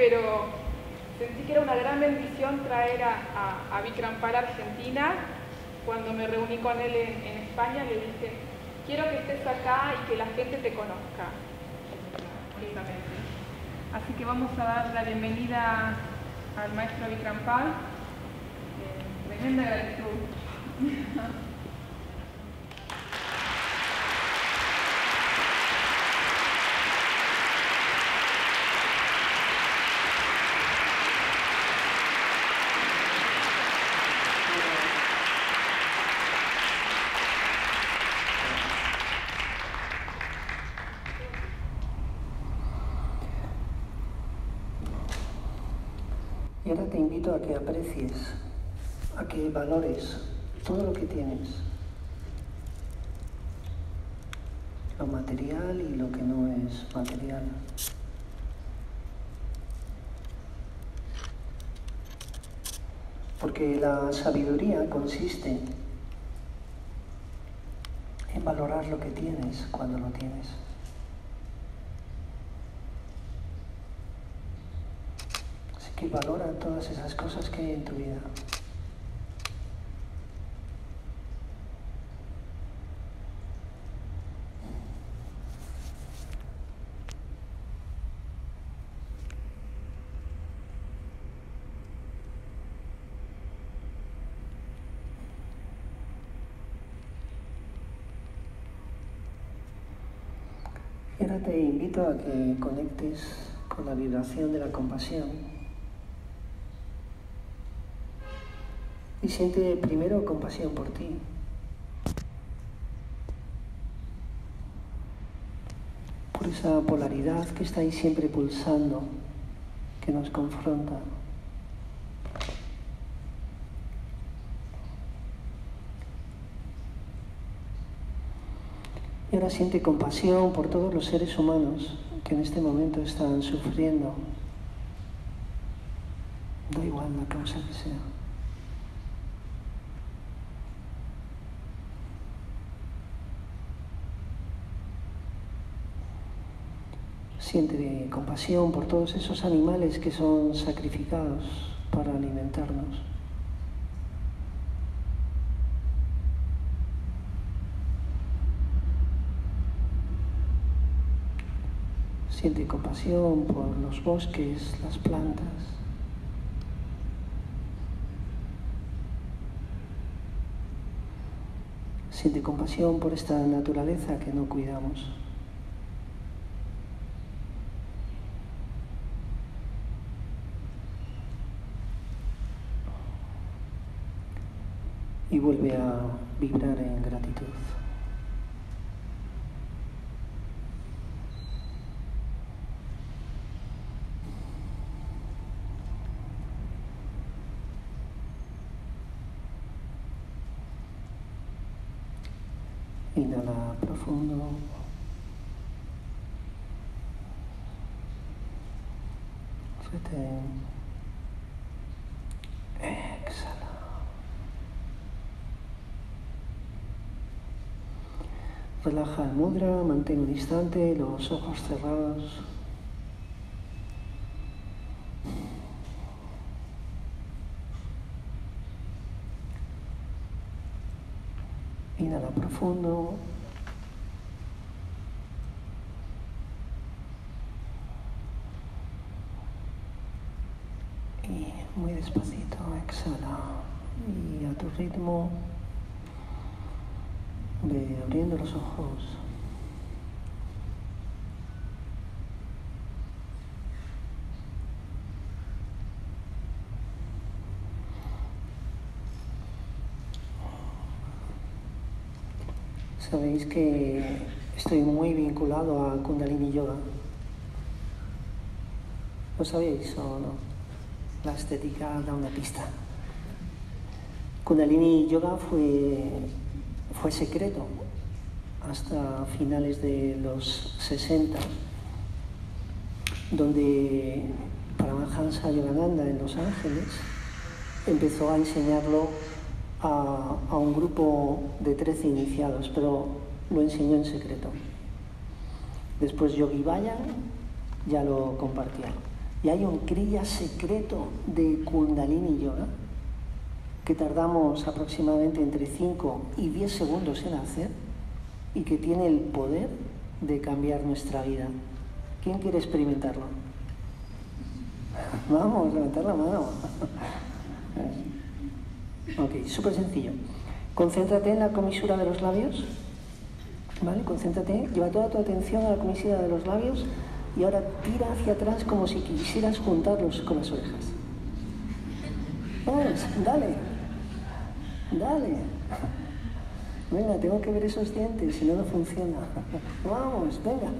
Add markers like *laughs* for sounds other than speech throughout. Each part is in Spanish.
pero sentí que era una gran bendición traer a, a, a Vikrampal a Argentina. Cuando me reuní con él en, España le dije, quiero que estés acá y que la gente te conozca. Así que vamos a dar la bienvenida al maestro Vikrampal. Eh, tremenda gratitud. *laughs* Y ahora te a que aprecies, a que valores todo lo que tienes, lo material y lo que no es material. Porque la sabiduría consiste en valorar lo que tienes cuando lo tienes. Que valora todas esas cosas que hay en tu vida. Y ahora te invito a que conectes con la vibración de la compasión. Y siente primero compasión por ti. Por esa polaridad que está ahí siempre pulsando, que nos confronta. Y ahora siente compasión por todos los seres humanos que en este momento están sufriendo. Da igual la causa que sea. Siente compasión por todos esos animales que son sacrificados para alimentarnos. Siente compasión por los bosques, las plantas. Siente compasión por esta naturaleza que no cuidamos. Y vuelve a vibrar en gratitud. Inhala profundo. Retén. Exhala. Relaja el mudra, mantén un instante los ojos cerrados. Inhala profundo. Y muy despacito exhala. Y a tu ritmo ve abriendo los ojos. Sabéis que estoy muy vinculado a Kundalini Yoga. ¿Lo sabéis o no? La estética da una pista. Kundalini Yoga fue, fue secreto hasta finales de los 60, donde Paramahansa Yogananda en Los Ángeles empezó a enseñarlo a, un grupo de 13 iniciados, pero lo enseñó en secreto. Después Yogi Bayan ya lo compartía. Y hay un kriya secreto de Kundalini Yoga que tardamos aproximadamente entre 5 y 10 segundos en hacer y que tiene el poder de cambiar nuestra vida. ¿Quién quiere experimentarlo? *laughs* Vamos, levantar la mano. *laughs* Ok, súper sencillo. Concéntrate en la comisura de los labios. ¿Vale? Concéntrate, lleva toda tu atención a la comisura de los labios y ahora tira hacia atrás como si quisieras juntarlos con las orejas. Vamos, dale, dale. Venga, tengo que ver esos dientes, si no, no funciona. *laughs* Vamos, venga.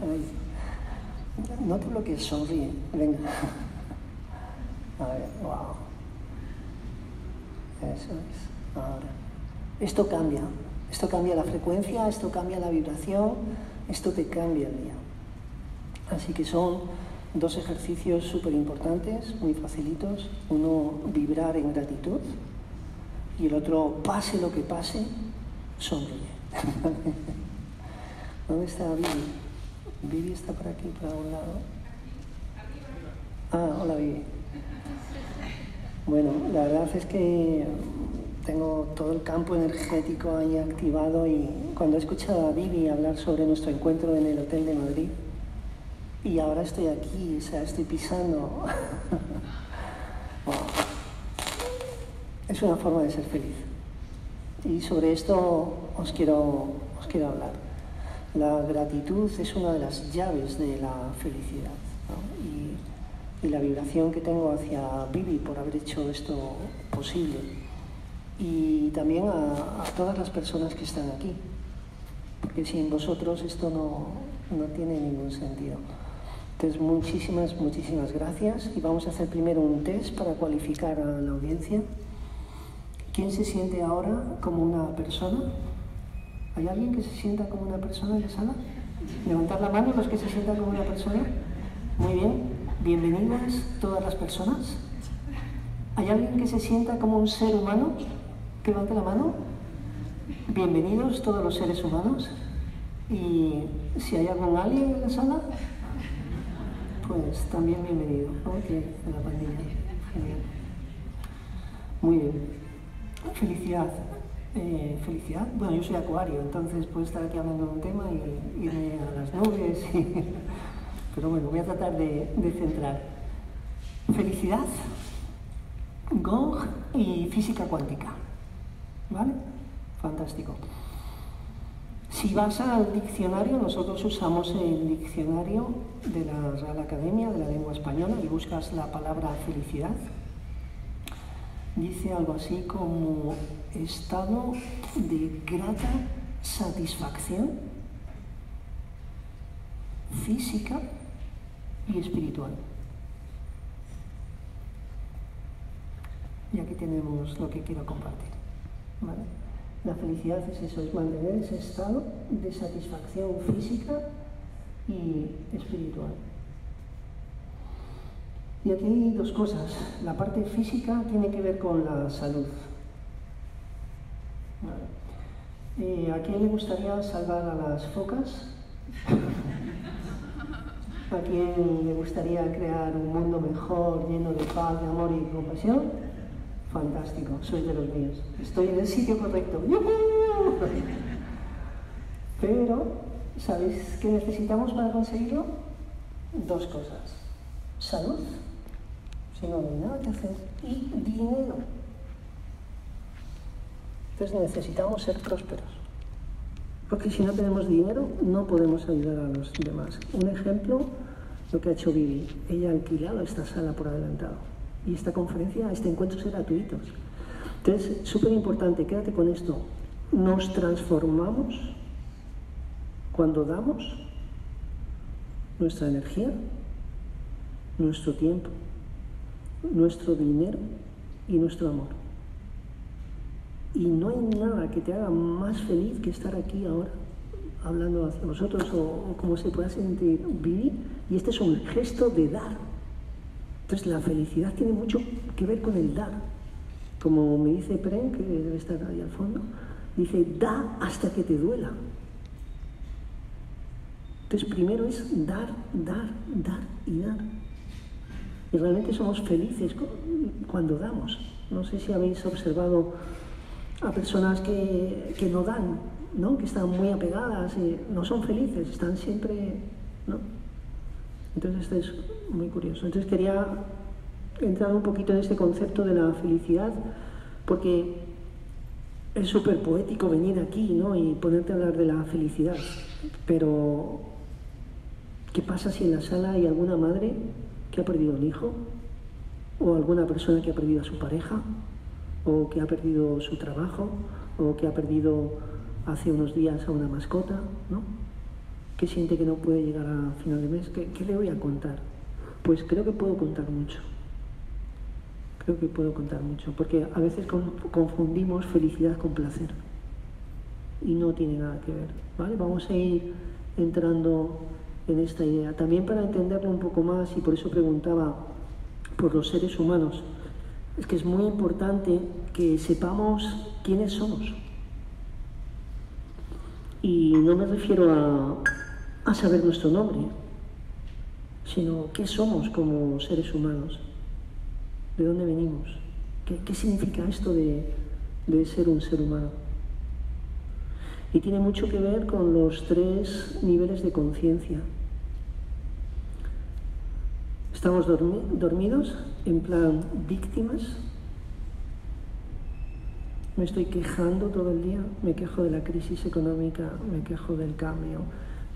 No te bloquees, sonríe. Venga. *laughs* A ver, wow. Eso es. Ahora. Esto cambia. Esto cambia la frecuencia, esto cambia la vibración, esto te cambia el día. Así que son dos ejercicios súper importantes, muy facilitos. Uno, vibrar en gratitud. Y el otro, pase lo que pase, sonríe. *laughs* ¿Dónde está Vivi? Vivi está por aquí, por algún lado. Ah, hola Vivi. Bueno, la verdad es que tengo todo el campo energético ahí activado y cuando he escuchado a Vivi hablar sobre nuestro encuentro en el Hotel de Madrid y ahora estoy aquí, o sea, estoy pisando. *laughs* Es una forma de ser feliz. Y sobre esto os quiero, os quiero hablar. La gratitud es una de las llaves de la felicidad. Y, la vibración que tengo hacia Vivi por haber hecho esto posible. Y también a, a todas las personas que están aquí. Porque sin vosotros esto no, no tiene ningún sentido. Entonces, muchísimas, muchísimas gracias. Y vamos a hacer primero un test para cualificar a la audiencia. ¿Quién se siente ahora como una persona? ¿Hay alguien que se sienta como una persona en la sala? Levantar la mano los que se sientan como una persona. Muy bien. Bienvenidas todas las personas. ¿Hay alguien que se sienta como un ser humano? Que levante la mano. Bienvenidos todos los seres humanos. Y si hay algún alien en la sala, pues también bienvenido. Ok, en la pandilla. Genial. Muy bien. Felicidad. Eh, felicidad. Bueno, yo soy acuario, entonces puedo estar aquí hablando de un tema y irme a las nubes. *laughs* Pero bueno, voy a tratar de, de centrar. Felicidad, Gong y física cuántica. ¿Vale? Fantástico. Si vas al diccionario, nosotros usamos el diccionario de la Real Academia de la Lengua Española y buscas la palabra felicidad dice algo así como estado de grata satisfacción física y espiritual. Y aquí tenemos lo que quiero compartir. La felicidad es eso, es mantener ese estado de satisfacción física y espiritual. Y aquí hay dos cosas. La parte física tiene que ver con la salud. Eh, ¿A quién le gustaría salvar a las focas? ¿A quién le gustaría crear un mundo mejor, lleno de paz, de amor y compasión? Fantástico, soy de los míos. Estoy en el sitio correcto. Pero, ¿sabéis qué necesitamos para conseguirlo? Dos cosas. Salud si no hay nada que hacer, y dinero. Entonces necesitamos ser prósperos. Porque si no tenemos dinero, no podemos ayudar a los demás. Un ejemplo, lo que ha hecho Vivi. Ella ha alquilado esta sala por adelantado. Y esta conferencia, este encuentro es gratuitos. Entonces, súper importante, quédate con esto. Nos transformamos cuando damos nuestra energía, nuestro tiempo, nuestro dinero y nuestro amor. Y no hay nada que te haga más feliz que estar aquí ahora, hablando hacia vosotros o, como se pueda sentir vivir. Y este es un gesto de dar. Entonces la felicidad tiene mucho que ver con el dar. Como me dice Pren, que debe estar ahí al fondo, dice, da hasta que te duela. Entonces primero es dar, dar, dar y dar. Y realmente somos felices cuando damos. No sé si habéis observado a personas que, que no dan, ¿no? que están muy apegadas y no son felices, están siempre... ¿no? Entonces esto es muy curioso. Entonces quería entrar un poquito en este concepto de la felicidad, porque es súper poético venir aquí ¿no? y ponerte a hablar de la felicidad, pero ¿qué pasa si en la sala hay alguna madre que ha perdido un hijo? ¿O alguna persona que ha perdido a su pareja? ¿O que ha perdido su trabajo? ¿O que ha perdido hace unos días a una mascota? ¿no? ¿Qué siente que no puede llegar a final de mes? ¿Qué, qué le voy a contar? Pues creo que puedo contar mucho creo que puedo contar mucho, porque a veces confundimos felicidad con placer y no tiene nada que ver. ¿vale? Vamos a ir entrando en esta idea. También para entenderlo un poco más, y por eso preguntaba por los seres humanos, es que es muy importante que sepamos quiénes somos. Y no me refiero a, a saber nuestro nombre, sino qué somos como seres humanos de dónde venimos, qué, significa esto de, de ser un ser humano. Y tiene mucho que ver con los tres niveles de conciencia. Estamos dormidos, en plan víctimas. Me estoy quejando todo el día, me quejo de la crisis económica, me quejo del cambio,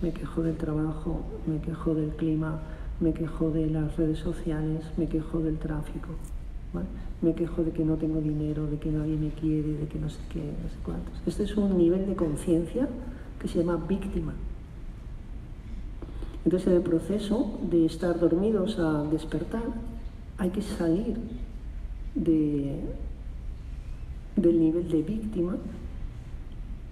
me quejo del trabajo, me quejo del clima, me quejo de las redes sociales, me quejo del tráfico, me quejo de que no tengo dinero, de que nadie me quiere, de que no sé qué, no sé cuántos. Este es un nivel de conciencia que se llama víctima. Entonces, en el proceso de estar dormidos a despertar, hay que salir de, del nivel de víctima,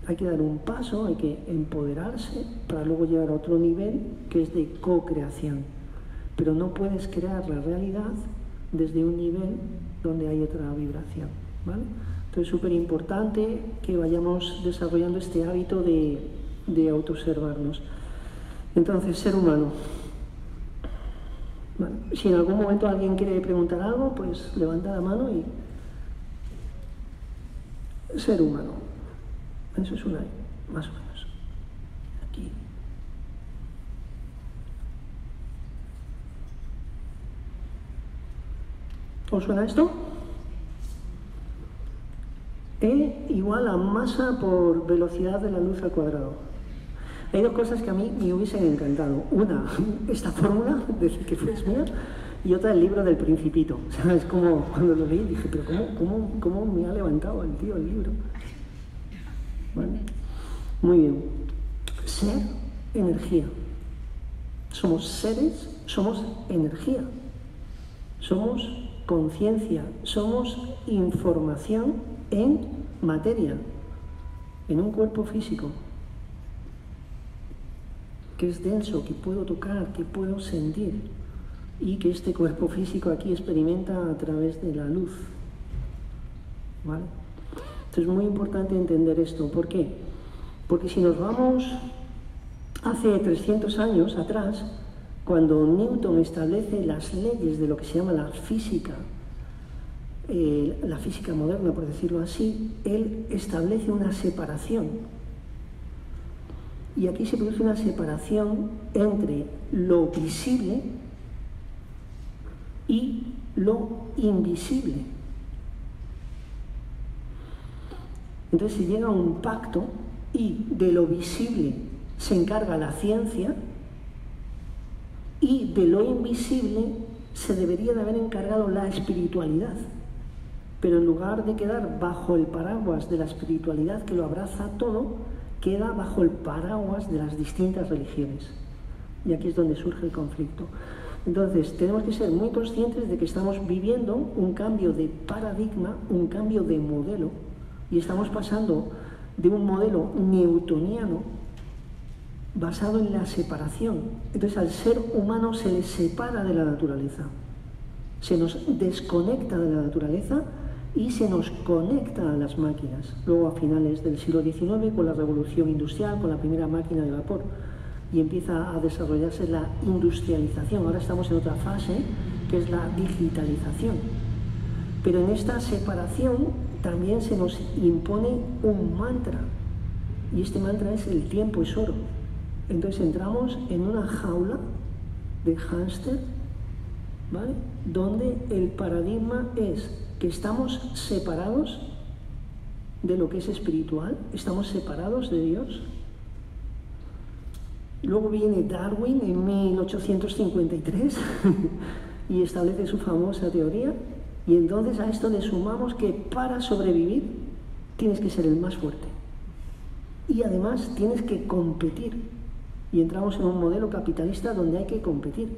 hay que dar un paso, hay que empoderarse para luego llegar a otro nivel que es de co-creación pero no puedes crear la realidad desde un nivel donde hay otra vibración. ¿vale? Entonces es súper importante que vayamos desarrollando este hábito de, de autoobservarnos. Entonces, ser humano. Si en algún momento alguien quiere preguntar algo, pues levanta la mano y... Ser humano. Eso es una, más o menos. Aquí. ¿Os suena esto? E igual a masa por velocidad de la luz al cuadrado. Hay dos cosas que a mí me hubiesen encantado. Una, *laughs* esta fórmula, decir que fue mía, y otra, el libro del Principito. *laughs* Es como cuando lo leí dije, pero ¿cómo, cómo, cómo me ha levantado el tío el libro? Muy bien. Ser, energía. Somos seres, somos energía. Somos conciencia, somos información en materia, en un cuerpo físico, que es denso, que puedo tocar, que puedo sentir, y que este cuerpo físico aquí experimenta a través de la luz. ¿Vale? Entonces es muy importante entender esto. ¿Por qué? Porque si nos vamos hace 300 años atrás, cuando Newton establece las leyes de lo que se llama la física, eh, la física moderna, por decirlo así, él establece una separación. Y aquí se produce una separación entre lo visible y lo invisible. Entonces se llega a un pacto y de lo visible se encarga la ciencia, y de lo invisible se debería de haber encargado la espiritualidad. Pero en lugar de quedar bajo el paraguas de la espiritualidad que lo abraza todo, queda bajo el paraguas de las distintas religiones. Y aquí es donde surge el conflicto. Entonces, tenemos que ser muy conscientes de que estamos viviendo un cambio de paradigma, un cambio de modelo, y estamos pasando de un modelo newtoniano basado en la separación. Entonces al ser humano se le separa de la naturaleza, se nos desconecta de la naturaleza y se nos conecta a las máquinas. Luego a finales del siglo XIX con la revolución industrial, con la primera máquina de vapor y empieza a desarrollarse la industrialización. Ahora estamos en otra fase que es la digitalización. Pero en esta separación también se nos impone un mantra, y este mantra es el tiempo es oro. Entonces entramos en una jaula de hámster, ¿vale? Donde el paradigma es que estamos separados de lo que es espiritual, estamos separados de Dios. Luego viene Darwin en 1853 *laughs* y establece su famosa teoría y entonces a esto le sumamos que para sobrevivir tienes que ser el más fuerte y además tienes que competir y entramos en un modelo capitalista donde hay que competir.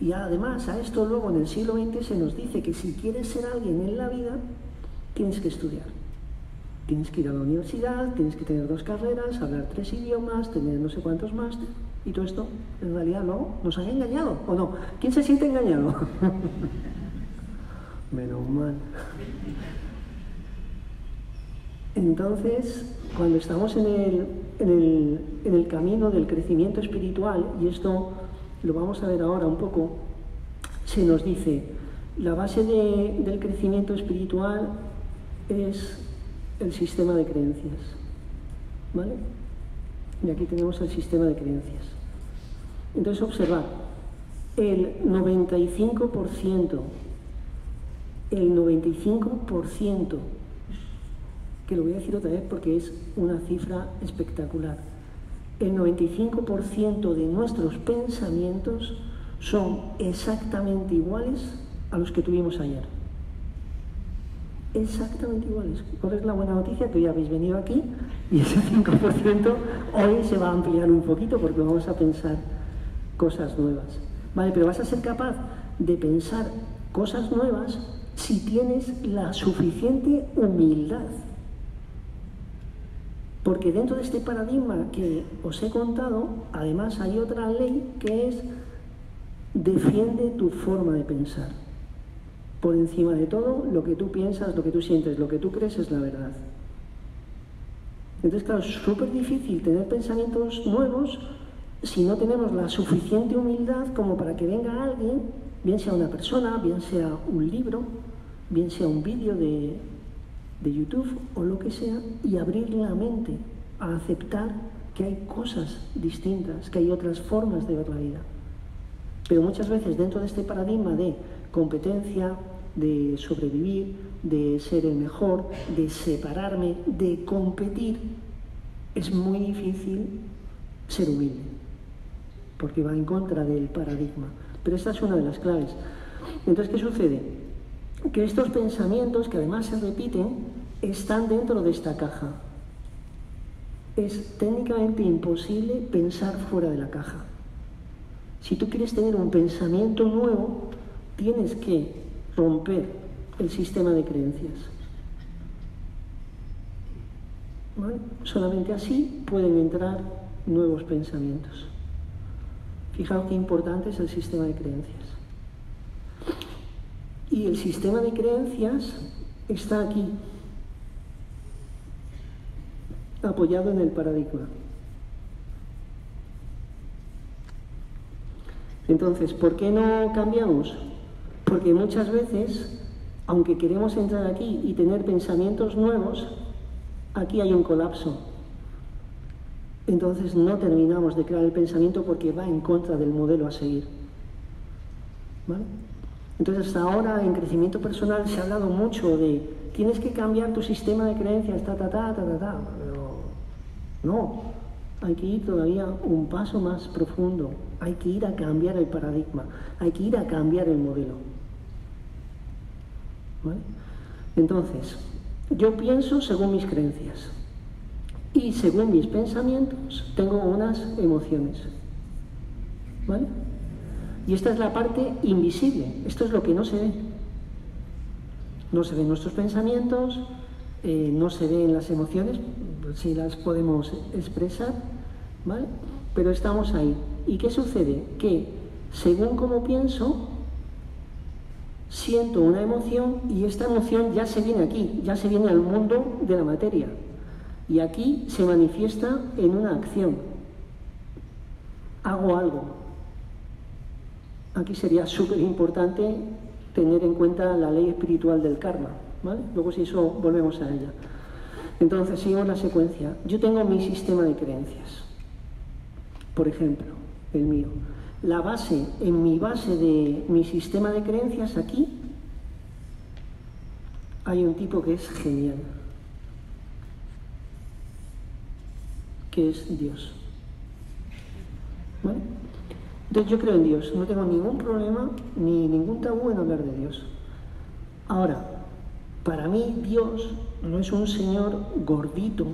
Y además a esto luego en el siglo XX se nos dice que si quieres ser alguien en la vida, tienes que estudiar. Tienes que ir a la universidad, tienes que tener dos carreras, hablar tres idiomas, tener no sé cuántos máster. Y todo esto, en realidad, luego nos han engañado, ¿o no? ¿Quién se siente engañado? *laughs* Menos mal. Entonces, cuando estamos en el, en el, camino del crecimiento espiritual, y esto lo vamos a ver ahora un poco, se nos dice, la base del crecimiento espiritual es el sistema de creencias. ¿Vale? Y aquí tenemos el sistema de creencias. Entonces, observad, el 95%, el 95% que lo voy a decir otra vez porque es una cifra espectacular. El 95% de nuestros pensamientos son exactamente iguales a los que tuvimos ayer. Exactamente iguales. ¿Cuál es la buena noticia? Que hoy habéis venido aquí y ese 5% hoy se va a ampliar un poquito porque vamos a pensar cosas nuevas. Vale, pero vas a ser capaz de pensar cosas nuevas si tienes la suficiente humildad porque dentro de este paradigma que os he contado, además hay otra ley que es defiende tu forma de pensar. Por encima de todo, lo que tú piensas, lo que tú sientes, lo que tú crees es la verdad. Entonces, claro, es súper difícil tener pensamientos nuevos si no tenemos la suficiente humildad como para que venga alguien, bien sea una persona, bien sea un libro, bien sea un vídeo de, de YouTube o lo que sea y abrir la mente a aceptar que hay cosas distintas, que hay otras formas de ver la vida. Pero muchas veces dentro de este paradigma de competencia, de sobrevivir, de ser el mejor, de separarme, de competir, es muy difícil ser humilde, porque va en contra del paradigma. Pero esta es una de las claves. Entonces, ¿qué sucede? Que estos pensamientos, que además se repiten, están dentro de esta caja. Es técnicamente imposible pensar fuera de la caja. Si tú quieres tener un pensamiento nuevo, tienes que romper el sistema de creencias. Solamente así pueden entrar nuevos pensamientos. Fijaos qué importante es el sistema de creencias. Y el sistema de creencias está aquí, apoyado en el paradigma. Entonces, ¿por qué no cambiamos? Porque muchas veces, aunque queremos entrar aquí y tener pensamientos nuevos, aquí hay un colapso. Entonces no terminamos de crear el pensamiento porque va en contra del modelo a seguir. ¿Vale? Entonces, hasta ahora en crecimiento personal se ha hablado mucho de tienes que cambiar tu sistema de creencias, ta, ta, ta, ta, ta, ta. Pero no, hay que ir todavía un paso más profundo. Hay que ir a cambiar el paradigma, hay que ir a cambiar el modelo. Entonces, yo pienso según mis creencias y según mis pensamientos tengo unas emociones. ¿Vale? Y esta es la parte invisible, esto es lo que no se ve. No se ven nuestros pensamientos, eh, no se ven las emociones, si las podemos expresar, ¿vale? Pero estamos ahí. ¿Y qué sucede? Que según como pienso, siento una emoción y esta emoción ya se viene aquí, ya se viene al mundo de la materia. Y aquí se manifiesta en una acción. Hago algo, aquí sería súper importante tener en cuenta la ley espiritual del karma. Luego si eso volvemos a ella. Entonces, seguimos la secuencia. Yo tengo mi sistema de creencias. Por ejemplo, el mío. La base, en mi base de mi sistema de creencias aquí, hay un tipo que es genial, que es Dios. ¿Vale? Entonces yo creo en Dios, no tengo ningún problema ni ningún tabú en hablar de Dios. Ahora, para mí Dios no es un señor gordito,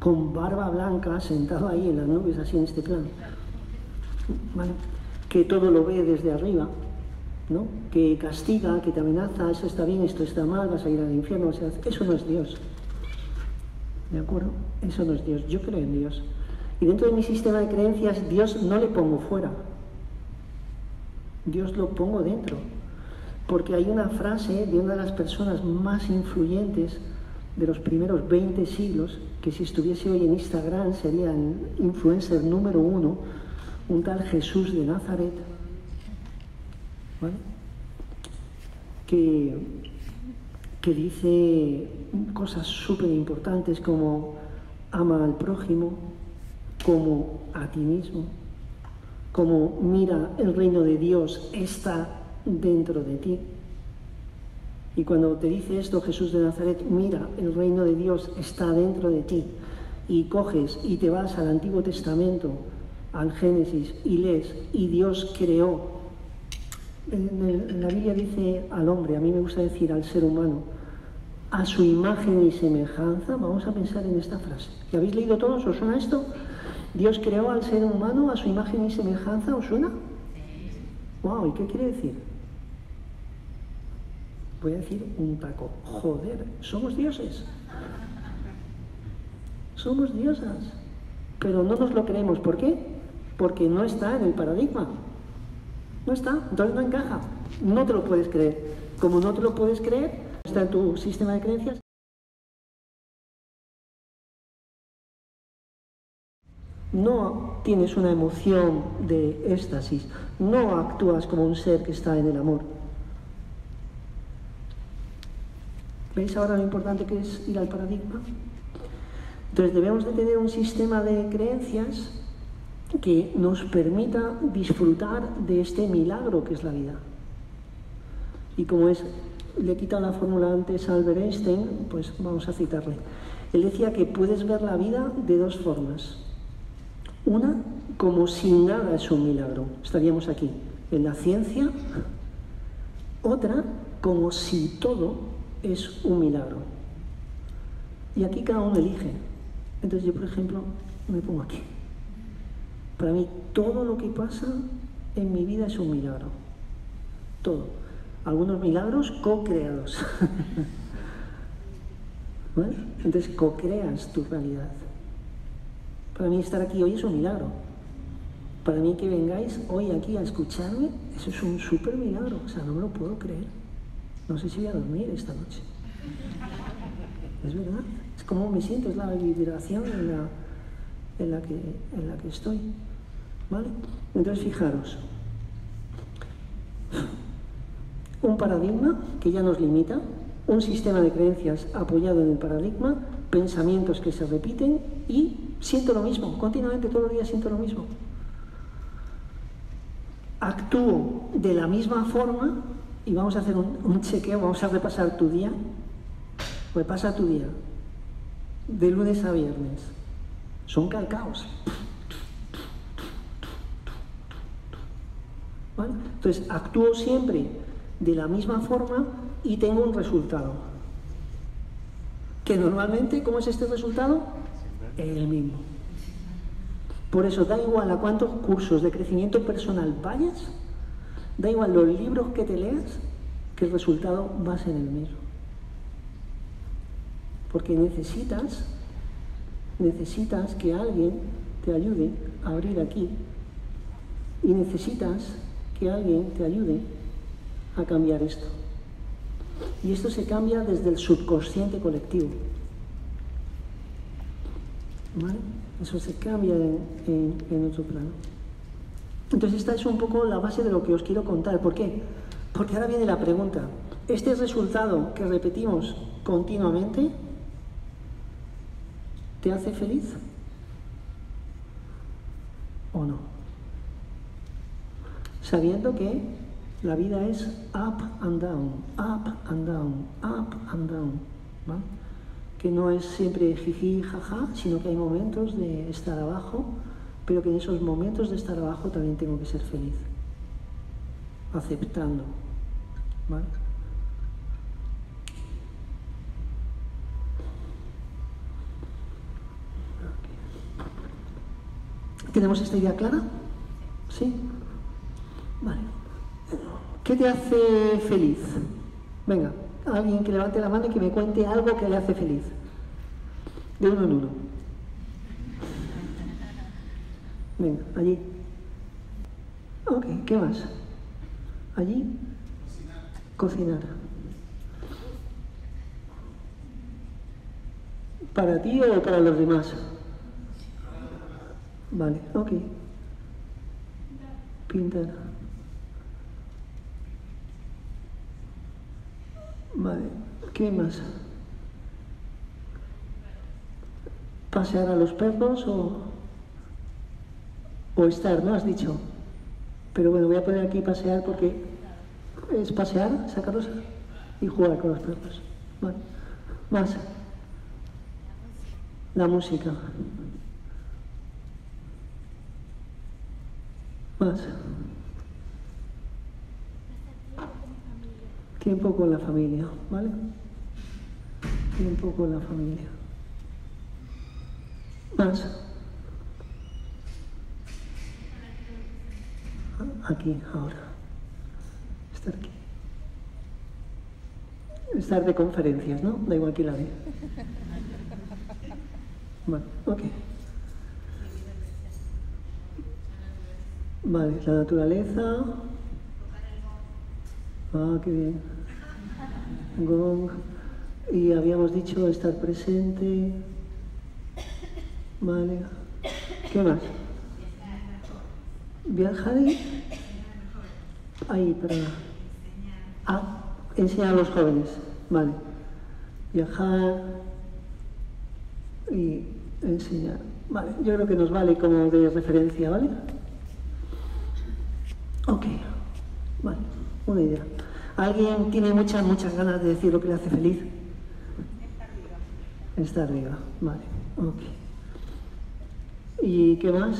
con barba blanca, sentado ahí en las nubes, así en este plan, ¿vale? que todo lo ve desde arriba, ¿no? que castiga, que te amenaza, eso está bien, esto está mal, vas a ir al infierno, eso no es Dios. ¿De acuerdo? Eso no es Dios. Yo creo en Dios. Y dentro de mi sistema de creencias, Dios no le pongo fuera. Dios lo pongo dentro. Porque hay una frase de una de las personas más influyentes de los primeros 20 siglos, que si estuviese hoy en Instagram sería el influencer número uno, un tal Jesús de Nazaret, que, que dice cosas súper importantes como ama al prójimo, como a ti mismo, como mira el reino de Dios está dentro de ti. Y cuando te dice esto Jesús de Nazaret, mira el reino de Dios está dentro de ti, y coges y te vas al Antiguo Testamento, al Génesis, y lees, y Dios creó. En, la Biblia dice al hombre, a mí me gusta decir al ser humano, a su imagen y semejanza, vamos a pensar en esta frase. ¿La habéis leído todos? ¿Os suena esto? Dios creó al ser humano a su imagen y semejanza, ¿os suena? Wow, ¿y qué quiere decir? Voy a decir un taco. Joder, somos dioses. Somos diosas. Pero no nos lo creemos. ¿Por qué? Porque no está en el paradigma. No está, entonces no encaja. No te lo puedes creer. Como no te lo puedes creer, está en tu sistema de creencias. No tienes una emoción de éxtasis, no actúas como un ser que está en el amor. ¿Veis ahora lo importante que es ir al paradigma? Entonces debemos de tener un sistema de creencias que nos permita disfrutar de este milagro que es la vida. Y como es, le he quitado la fórmula antes Albert Einstein, pues vamos a citarle. Él decía que puedes ver la vida de dos formas. Una, como si nada es un milagro. Estaríamos aquí, en la ciencia. Otra, como si todo es un milagro. Y aquí cada uno elige. Entonces yo, por ejemplo, me pongo aquí. Para mí todo lo que pasa en mi vida es un milagro. Todo. Algunos milagros co-creados. *laughs* Entonces co-creas tu realidad. Para mí estar aquí hoy es un milagro. Para mí que vengáis hoy aquí a escucharme, eso es un súper milagro. O sea, no me lo puedo creer. No sé si voy a dormir esta noche. Es verdad. Es como me siento, es la vibración en la, en la, que, en la que estoy. ¿Vale? Entonces, fijaros. Un paradigma que ya nos limita, un sistema de creencias apoyado en el paradigma, pensamientos que se repiten y siento lo mismo, continuamente todos los días siento lo mismo. Actúo de la misma forma y vamos a hacer un, chequeo, vamos a repasar tu día. Repasa tu día, de lunes a viernes. Son calcaos. Entonces, actúo siempre de la misma forma y tengo un resultado. Que normalmente, ¿cómo es este resultado? El mismo. Por eso da igual a cuántos cursos de crecimiento personal vayas, Da igual los libros que te leas, que el resultado va a ser el mismo. Porque necesitas, necesitas que alguien te ayude a abrir aquí. Y necesitas que alguien te ayude a cambiar esto. Y esto se cambia desde el subconsciente colectivo. ¿Vale? Eso se cambia en, en otro plano. Entonces esta es un poco la base de lo que os quiero contar. ¿Por qué? Porque ahora viene la pregunta. ¿Este resultado que repetimos continuamente te hace feliz? ¿O no? Sabiendo que la vida es up and down, up and down, up and down. Que no es siempre jiji, jaja, sino que hay momentos de estar abajo, pero que en esos momentos de estar abajo también tengo que ser feliz. Aceptando. ¿Vale? ¿Tenemos esta idea clara? ¿Sí? Vale. ¿Qué te hace feliz? Venga, alguien que levante la mano y que me cuente algo que le hace feliz. De uno en uno. Venga, allí. Ok, ¿qué más? Allí. Cocinar. ¿Para ti o para los demás? Vale, ok. Pintar. Vale, ¿qué más? ¿Pasear a los perros o, o estar, no has dicho? Pero bueno, voy a poner aquí pasear porque es pasear, sacarlos y jugar con los perros. Vale. Más. La música. Más. Tiempo con la familia, ¿vale? Tiempo con la familia. Más. Aquí, ahora. Estar aquí. Estar de conferencias, ¿no? Da igual que la de. Vale, ok. Vale, la naturaleza. Ah, qué bien. Gong. Y habíamos dicho estar presente. Vale. ¿Qué más? Viajar y... Ahí, para... Ah, enseñar a los jóvenes. Vale. Viajar y enseñar. Vale, yo creo que nos vale como de referencia, ¿vale? Ok, vale, una idea. ¿Alguien tiene muchas, muchas ganas de decir lo que le hace feliz? Está arriba. arriba, vale, ok. ¿Y qué más?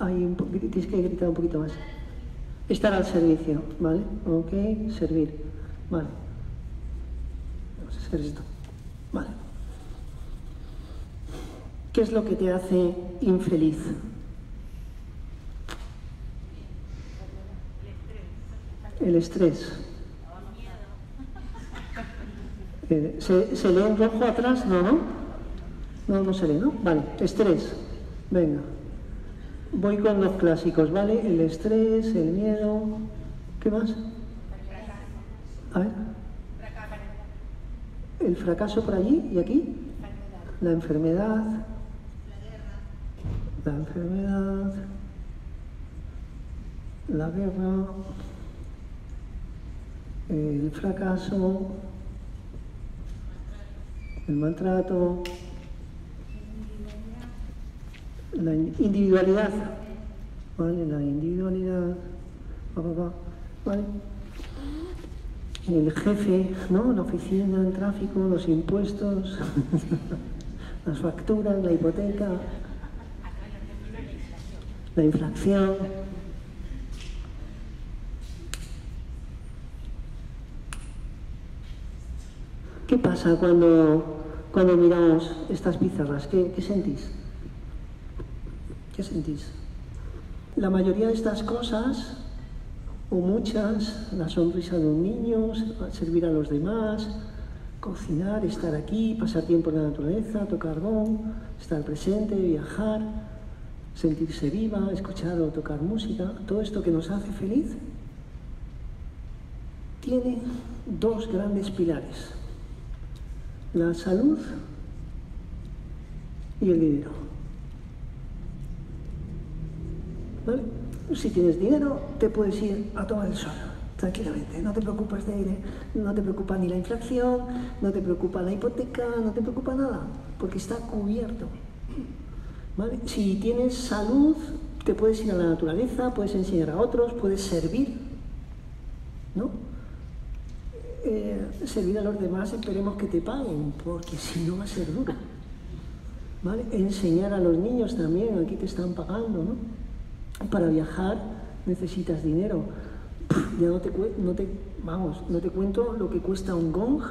Hay un tienes que gritar un poquito más. Estar al servicio, ¿vale? Ok, servir, vale. Vamos a hacer esto, vale. ¿Qué es lo que te hace infeliz? El estrés. Eh, ¿Se, lee en rojo atrás? No, ¿no? No, no se lee, ¿no? Vale, estrés. Venga. Voy con los clásicos, ¿vale? El estrés, el miedo. ¿Qué más? A ver. El fracaso por allí y aquí. La enfermedad. La enfermedad. La guerra el fracaso, el maltrato, la individualidad, ¿vale? La individualidad, ¿vale? El jefe, ¿no? La oficina, el tráfico, los impuestos, *laughs* las facturas, la hipoteca, la inflación. ¿Qué pasa cuando, cuando miramos estas pizarras? ¿Qué, sentís? ¿Qué sentís? La mayoría de estas cosas, o muchas, la sonrisa de un niño, servir a los demás, cocinar, estar aquí, pasar tiempo en la naturaleza, tocar gong, estar presente, viajar, sentirse viva, escuchar o tocar música, todo esto que nos hace feliz, tiene dos grandes pilares la salud y el dinero. ¿vale? Si tienes dinero, te puedes ir a tomar el sol tranquilamente. No te preocupas de no te preocupa ni la inflación, no te preocupa la hipoteca, no te preocupa nada, porque está cubierto. ¿Vale? Si tienes salud, te puedes ir a la naturaleza, puedes enseñar a otros, puedes servir, ¿no? Eh, servir a los demás, esperemos que te paguen, porque *laughs* si no va a ser duro. ¿Vale? Enseñar a los niños también, aquí te están pagando, ¿no? Para viajar necesitas dinero *laughs* ya no te, no te, vamos, no te cuento lo que cuesta un gong,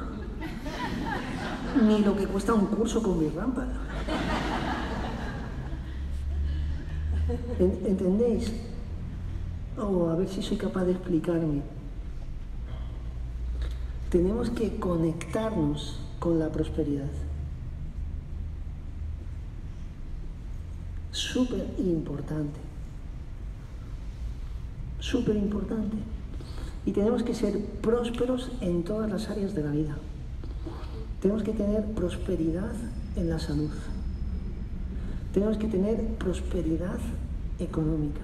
ni lo que cuesta un curso con mi rampa. ¿Entendéis? Oh, a ver si soy capaz de explicarme. Tenemos que conectarnos con la prosperidad. Súper importante súper importante. Y tenemos que ser prósperos en todas las áreas de la vida. Tenemos que tener prosperidad en la salud. Tenemos que tener prosperidad económica.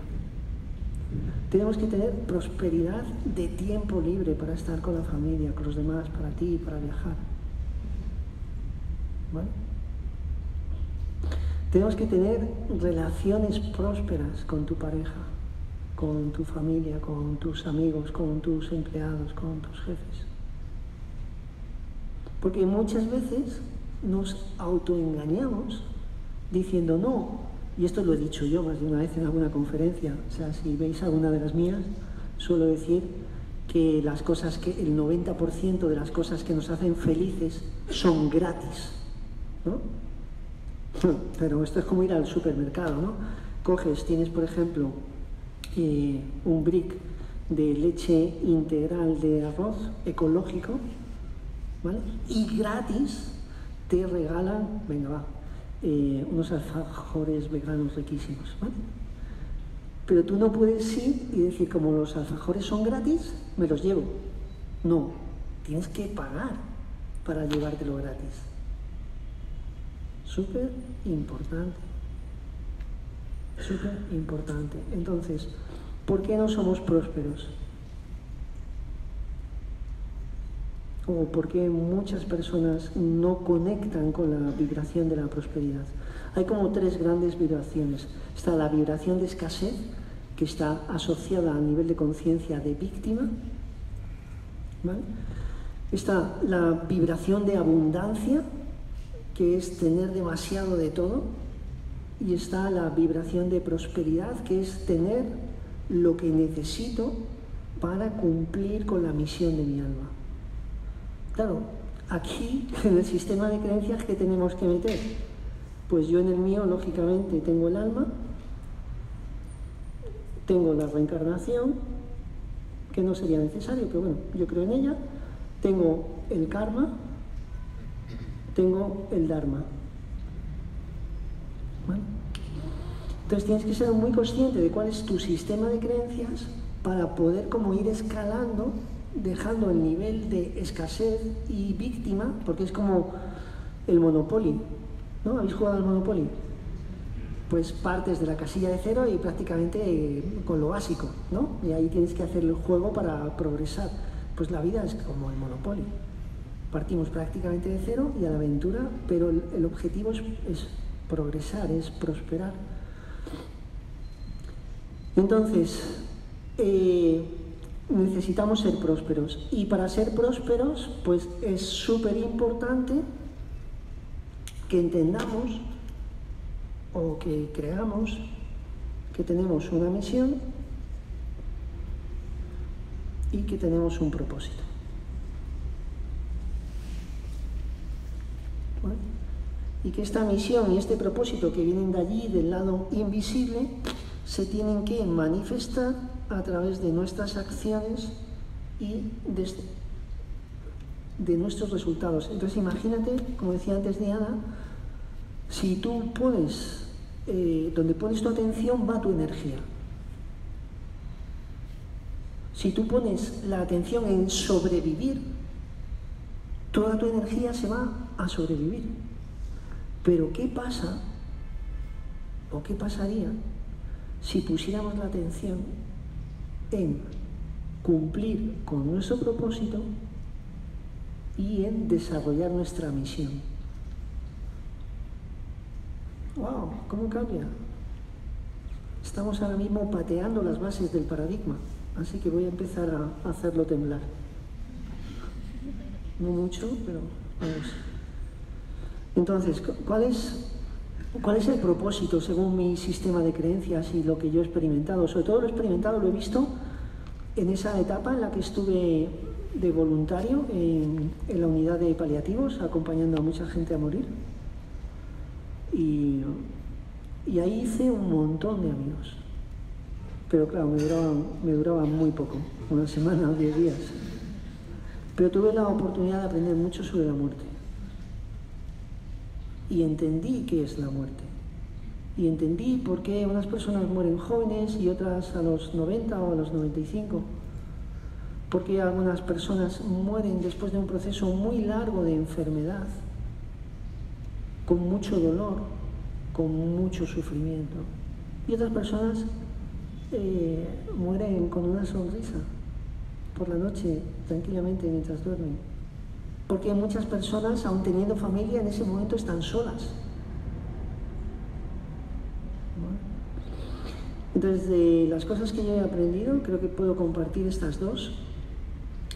Tenemos que tener prosperidad de tiempo libre para estar con la familia, con los demás, para ti, para viajar. Tenemos que tener relaciones prósperas con tu pareja con tu familia, con tus amigos, con tus empleados, con tus jefes. Porque muchas veces nos autoengañamos diciendo no, y esto lo he dicho yo más de una vez en alguna conferencia, o sea, si veis alguna de las mías, suelo decir que las cosas que el 90% de las cosas que nos hacen felices son gratis, ¿no? *laughs* Pero esto es como ir al supermercado, ¿no? Coges, tienes por ejemplo un brick de leche integral de arroz ecológico, ¿vale? Y gratis te regalan, venga va, eh, unos alfajores veganos riquísimos, ¿vale? Pero tú no puedes ir y decir, como los alfajores son gratis, me los llevo. No, tienes que pagar para llevártelo gratis. Súper importante súper importante. Entonces, ¿por qué no somos prósperos? O por qué muchas personas no conectan con la vibración de la prosperidad. Hay como tres grandes vibraciones. Está la vibración de escasez, que está asociada a nivel de conciencia de víctima. Está la vibración de abundancia, que es tener demasiado de todo y está la vibración de prosperidad, que es tener lo que necesito para cumplir con la misión de mi alma. Claro, aquí *laughs* en el sistema de creencias que tenemos que meter, pues yo en el mío, lógicamente, tengo el alma, tengo la reencarnación, que no sería necesario, pero bueno, yo creo en ella, tengo el karma, tengo el dharma. Entonces tienes que ser muy consciente de cuál es tu sistema de creencias para poder como ir escalando, dejando el nivel de escasez y víctima, porque es como el Monopoly. ¿No? ¿Habéis jugado al Monopoly? Pues partes de la casilla de cero y prácticamente eh, con lo básico, ¿no? Y ahí tienes que hacer el juego para progresar. Pues la vida es como el Monopoly. Partimos prácticamente de cero y a la aventura, pero el, objetivo es progresar, es prosperar. Entonces, eh, necesitamos ser prósperos. Y para ser prósperos, pues es súper importante que entendamos o que creamos que tenemos una misión y que tenemos un propósito. y que esta misión y este propósito que vienen de allí, del lado invisible, se tienen que manifestar a través de nuestras acciones y de, nuestros resultados. Entonces imagínate, como decía antes Diana, si tú pones, eh, donde pones tu atención va tu energía. Si tú pones la atención en sobrevivir, toda tu energía se va a sobrevivir. Pero ¿qué pasa o qué pasaría si pusiéramos la atención en cumplir con nuestro propósito y en desarrollar nuestra misión. ¡Wow! ¿Cómo cambia? Estamos ahora mismo pateando las bases del paradigma, así que voy a empezar a hacerlo temblar. No mucho, pero vamos. Entonces, ¿cuál es, ¿cuál es el propósito según mi sistema de creencias y lo que yo he experimentado? Sobre todo lo experimentado, lo he visto en esa etapa en la que estuve de voluntario en, la unidad de paliativos, acompañando a mucha gente a morir. Y, ahí hice un montón de amigos. Pero claro, me duraban, me duraban muy poco, una semana o diez días. Pero tuve la oportunidad de aprender mucho sobre la muerte. Y entendí qué es la muerte. Y entendí por qué unas personas mueren jóvenes y otras a los 90 o a los 95 porque algunas personas mueren después de un proceso muy largo de enfermedad, con mucho dolor, con mucho sufrimiento. Y otras personas eh, mueren con una sonrisa por la noche, tranquilamente mientras duermen. Porque muchas personas, aun teniendo familia, en ese momento están solas. Entonces, de las cosas que yo he aprendido, creo que puedo compartir estas dos.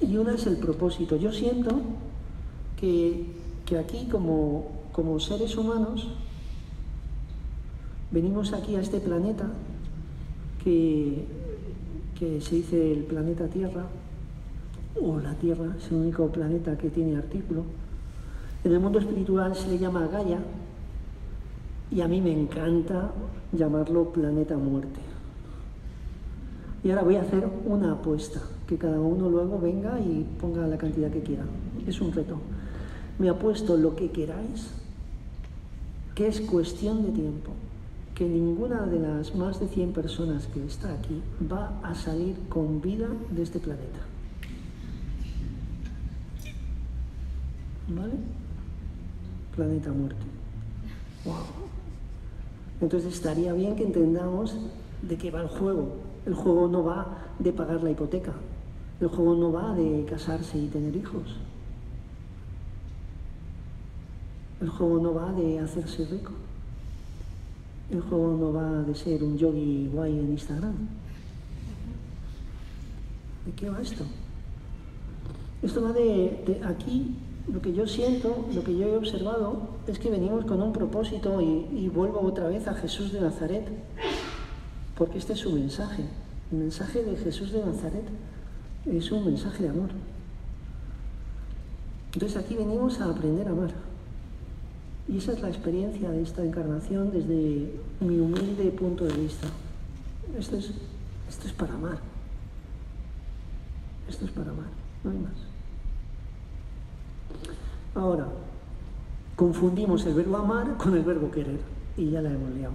Y una es el propósito. Yo siento que, aquí como, como seres humanos venimos aquí a este planeta que, que se dice el planeta Tierra, o la Tierra, es el único planeta que tiene artículo. En el mundo espiritual se le llama Gaia y a mí me encanta llamarlo planeta muerte. Y ahora voy a hacer una apuesta, que cada uno luego venga y ponga la cantidad que quiera. Es un reto. Me apuesto lo que queráis, que es cuestión de tiempo, que ninguna de las más de 100 personas que está aquí va a salir con vida de este planeta. ¿Vale? Planeta muerte. Wow. Entonces estaría bien que entendamos de qué va el juego. El juego no va de pagar la hipoteca. El juego no va de casarse y tener hijos. El juego no va de hacerse rico. El juego no va de ser un yogi guay en Instagram. ¿De qué va esto? Esto va de, aquí, lo que yo siento, lo que yo he observado, es que venimos con un propósito y, vuelvo otra vez a Jesús de Nazaret porque este es su mensaje. El mensaje de Jesús de Nazaret es un mensaje de amor. Entonces aquí venimos a aprender a amar. Y esa es la experiencia de esta encarnación desde mi humilde punto de vista. Esto es, esto es para amar. Esto es para amar, no hay más. Ahora, confundimos el verbo amar con el verbo querer y ya la hemos liado.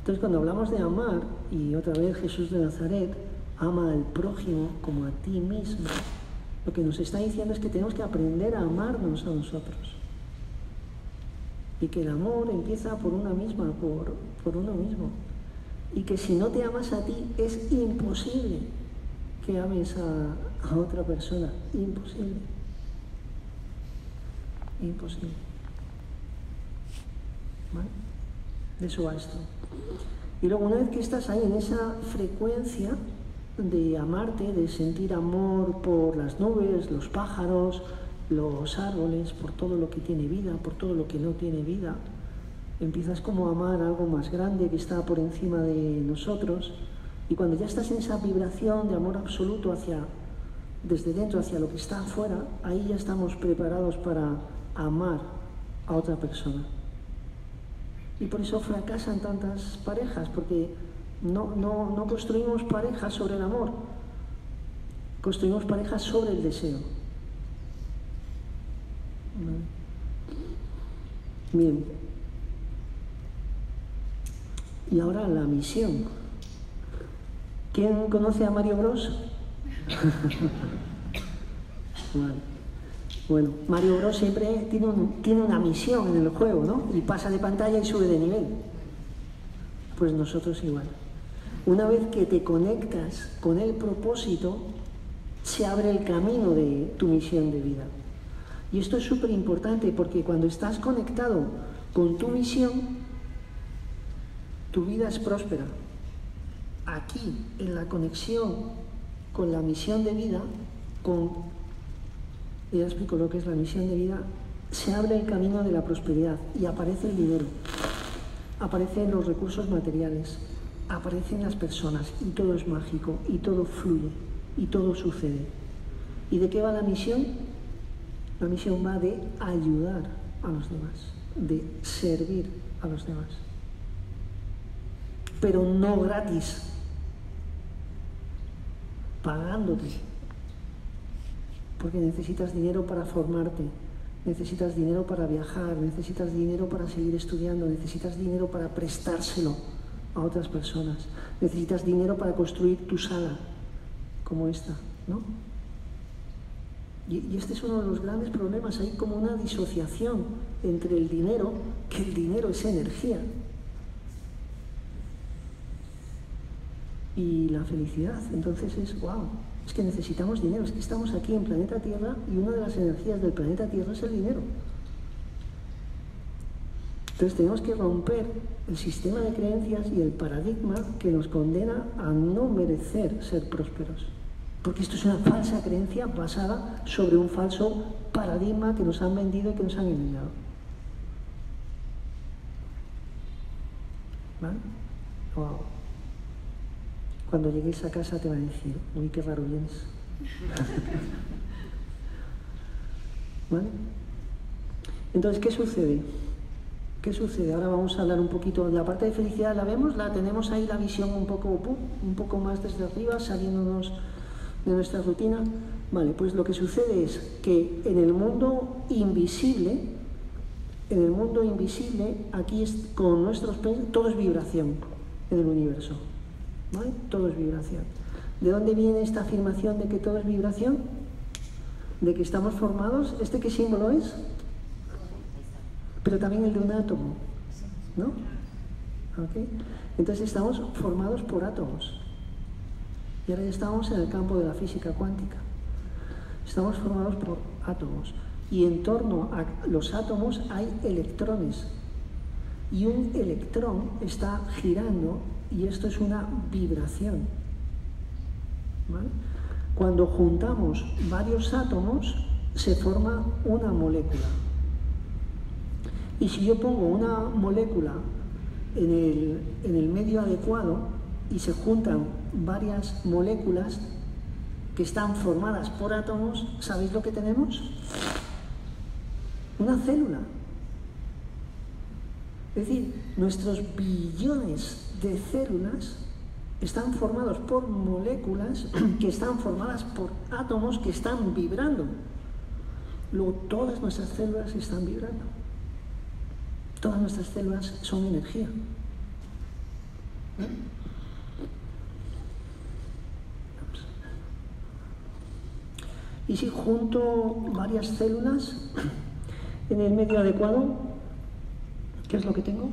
Entonces cuando hablamos de amar, y otra vez Jesús de Nazaret ama al prójimo como a ti mismo, lo que nos está diciendo es que tenemos que aprender a amarnos a nosotros. Y que el amor empieza por una misma, por, por uno mismo. Y que si no te amas a ti, es imposible que ames a, a otra persona. Imposible. Imposible. ¿Vale? De eso va esto. Y luego una vez que estás ahí en esa frecuencia de amarte, de sentir amor por las nubes, los pájaros, los árboles, por todo lo que tiene vida, por todo lo que no tiene vida, empiezas como a amar algo más grande que está por encima de nosotros. Y cuando ya estás en esa vibración de amor absoluto hacia, desde dentro hacia lo que está afuera, ahí ya estamos preparados para amar a otra persona. Y por eso fracasan tantas parejas, porque no, no, construimos parejas sobre el amor, construimos parejas sobre el deseo. Bien. Y ahora la misión. ¿Quién conoce a Mario Bros? *laughs* Bueno, Mario Bros siempre tiene, tiene una misión en el juego, ¿no? Y pasa de pantalla y sube de nivel. Pues nosotros igual. Una vez que te conectas con el propósito, se abre el camino de tu misión de vida. Y esto es súper importante porque cuando estás conectado con tu misión, tu vida es próspera. Aquí, en la conexión con la misión de vida, con, ya explico lo que es la misión de vida, se abre el camino de la prosperidad y aparece el dinero, aparecen los recursos materiales, aparecen las personas y todo es mágico y todo fluye y todo sucede. ¿Y de qué va la misión? La misión va de ayudar a los demás, de servir a los demás. Pero no gratis, pagándote. Porque necesitas dinero para formarte, necesitas dinero para viajar, necesitas dinero para seguir estudiando, necesitas dinero para prestárselo a otras personas. Necesitas dinero para construir tu sala, como esta, ¿no? Y, este es uno de los grandes problemas. Hay como una disociación entre el dinero, que el dinero es energía, y la felicidad. Entonces es, wow, es que necesitamos dinero, es que estamos aquí en planeta Tierra y una de las energías del planeta Tierra es el dinero. Entonces tenemos que romper el sistema de creencias y el paradigma que nos condena a no merecer ser prósperos. Porque esto es una falsa creencia basada sobre un falso paradigma que nos han vendido y que nos han engañado. ¿Vale? Wow. Cuando lleguéis a casa te van a decir, uy, qué raro vienes. *laughs* ¿Vale? Entonces, ¿qué sucede? ¿Qué sucede? Ahora vamos a hablar un poquito. La parte de felicidad la vemos, la tenemos ahí la visión un poco, un poco más desde arriba, saliéndonos de nuestra rutina. Vale, pues lo que sucede es que en el mundo invisible, en el mundo invisible, aquí es, con nuestros todo es vibración en el universo. Todo es vibración. ¿De dónde viene esta afirmación de que todo es vibración? De que estamos formados. ¿Este qué símbolo es? pero también el de un átomo, ¿no? Entonces estamos formados por átomos. Y ahora ya estamos en el campo de la física cuántica. Estamos formados por átomos. Y en torno a los átomos hay electrones. Y un electrón está girando y esto es una vibración. Cuando juntamos varios átomos se forma una molécula. Y si yo pongo una molécula en el, medio adecuado y se juntan varias moléculas que están formadas por átomos, ¿sabéis lo que tenemos? Una célula. Es decir, nuestros billones de células están formados por moléculas *clears throat* que están formadas por átomos que están vibrando. Luego todas nuestras células están vibrando. Todas nuestras células son energía. Y si junto varias células *clears throat* en el medio adecuado, ¿qué es lo que tengo?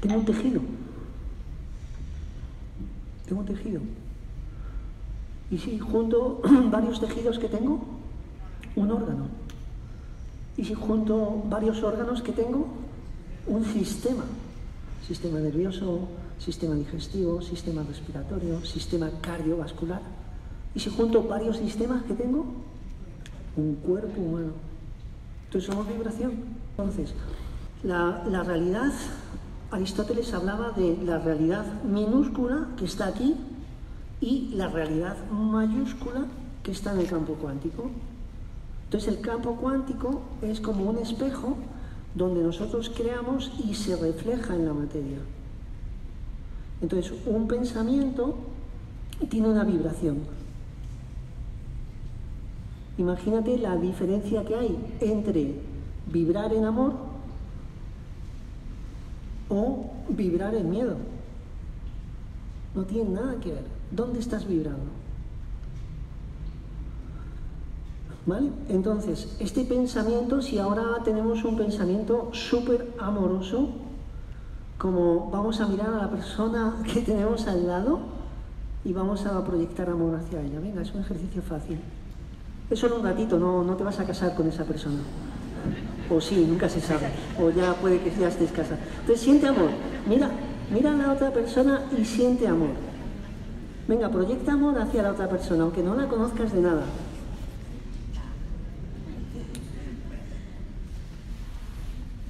Tengo un tejido. Tengo un tejido. Y si junto *clears throat* varios tejidos que tengo, un órgano. Y si junto varios órganos que tengo, un sistema. Sistema nervioso, sistema digestivo, sistema respiratorio, sistema cardiovascular. Y si junto varios sistemas que tengo, un cuerpo humano. Entonces somos vibración. Entonces, la, la realidad, Aristóteles hablaba de la realidad minúscula que está aquí y la realidad mayúscula que está en el campo cuántico. Entonces el campo cuántico es como un espejo donde nosotros creamos y se refleja en la materia. Entonces un pensamiento tiene una vibración. Imagínate la diferencia que hay entre vibrar en amor o vibrar en miedo. No tiene nada que ver. ¿Dónde estás vibrando? ¿Vale? Entonces, este pensamiento, si ahora tenemos un pensamiento súper amoroso, como vamos a mirar a la persona que tenemos al lado y vamos a proyectar amor hacia ella. Venga, es un ejercicio fácil. Es solo un ratito, no, no te vas a casar con esa persona. O sí, nunca se sabe. O ya puede que ya estés casado. Entonces siente amor. Mira, mira a la otra persona y siente amor. Venga, proyecta amor hacia la otra persona, aunque no la conozcas de nada.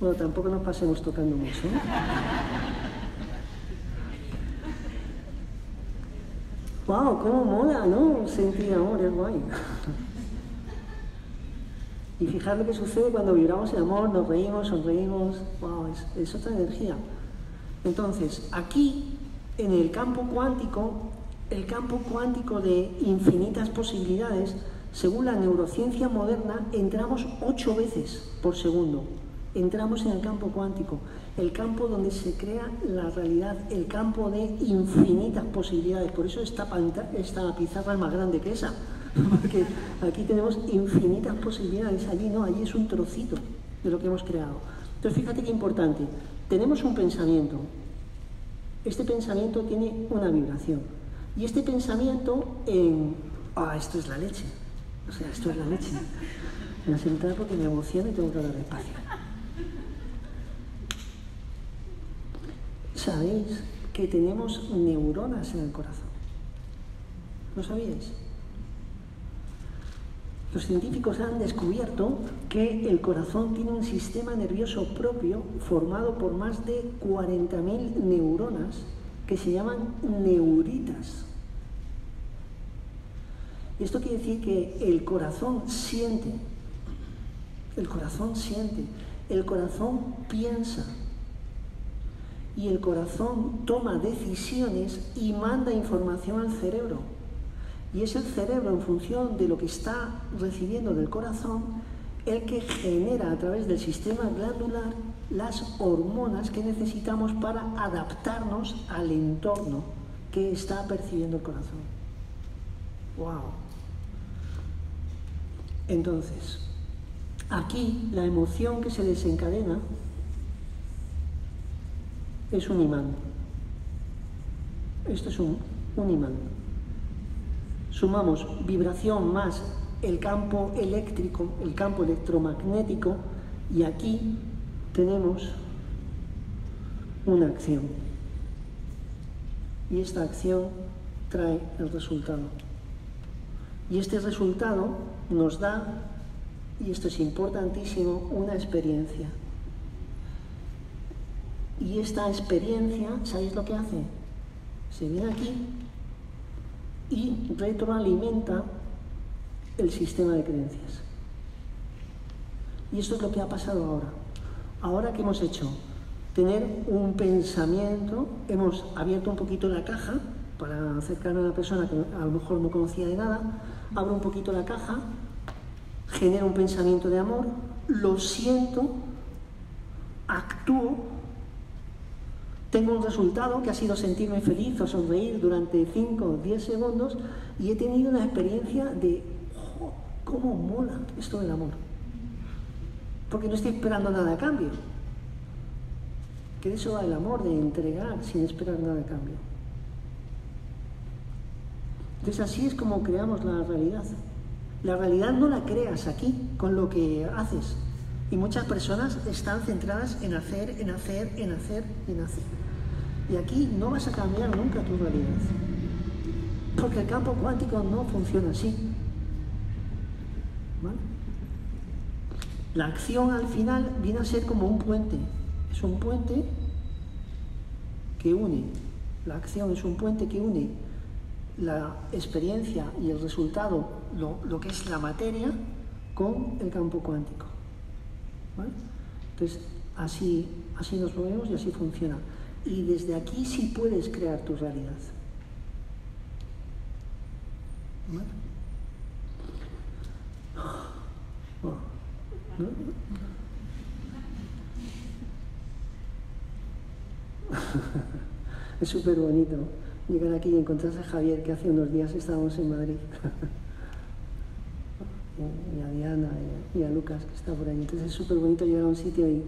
Bueno, tampoco nos pasemos tocando mucho. ¿eh? ¡Wow! ¡Cómo mola, ¿no? Sentir amor, es guay. Y fijar lo que sucede cuando vibramos el amor, nos reímos, sonreímos. ¡Wow! Es, otra energía. Entonces, aquí, en el campo cuántico, el campo cuántico de infinitas posibilidades, según la neurociencia moderna, entramos ocho veces por segundo entramos en el campo cuántico, el campo donde se crea la realidad, el campo de infinitas posibilidades. Por eso esta, esta pizarra es más grande que esa, porque aquí tenemos infinitas posibilidades, allí no, allí es un trocito de lo que hemos creado. Entonces fíjate qué importante, tenemos un pensamiento, este pensamiento tiene una vibración, y este pensamiento en, ah, esto es la leche, o sea, esto es la leche. Me voy a porque me emociona y tengo que hablar despacio. ¿Sabéis que tenemos neuronas en el corazón? ¿Lo sabíais? Los científicos han descubierto que el corazón tiene un sistema nervioso propio formado por más de 40.000 neuronas que se llaman neuritas. Esto quiere decir que el corazón siente, el corazón siente, el corazón piensa, y el corazón toma decisiones y manda información al cerebro. Y es el cerebro, en función de lo que está recibiendo del corazón, el que genera a través del sistema glandular las hormonas que necesitamos para adaptarnos al entorno que está percibiendo el corazón. ¡Wow! Entonces, aquí la emoción que se desencadena es un imán. Esto es un, imán. Sumamos vibración más el campo eléctrico, el campo electromagnético, y aquí tenemos una acción. Y esta acción trae el resultado. Y este resultado nos da, y esto es importantísimo, una experiencia. Y esta experiencia, ¿sabéis lo que hace? Se viene aquí y retroalimenta el sistema de creencias. Y esto es lo que ha pasado ahora. Ahora que hemos hecho tener un pensamiento, hemos abierto un poquito la caja para acercar a una persona que a lo mejor no conocía de nada, abro un poquito la caja, genero un pensamiento de amor, lo siento, actúo tengo un resultado que ha sido sentirme feliz o sonreír durante 5 o 10 segundos y he tenido una experiencia de, ¿cómo mola esto del amor? Porque no estoy esperando nada a cambio. Que de eso va el amor, de entregar sin esperar nada a cambio. Entonces así es como creamos la realidad. La realidad no la creas aquí con lo que haces. Y muchas personas están centradas en hacer, en hacer, en hacer, en hacer. Y aquí no vas a cambiar nunca tu realidad. Porque el campo cuántico no funciona así. La acción al final viene a ser como un puente. Es un puente que une. La acción es un puente que une la experiencia y el resultado, lo, que es la materia, con el campo cuántico. Entonces, así, así nos movemos y así funciona. Y desde aquí sí puedes crear tu realidad. Es súper bonito llegar aquí y encontrarse a Javier, que hace unos días estábamos en Madrid. *laughs* y a Diana y a, Lucas que está por ahí. Entonces es súper bonito llegar a un sitio y,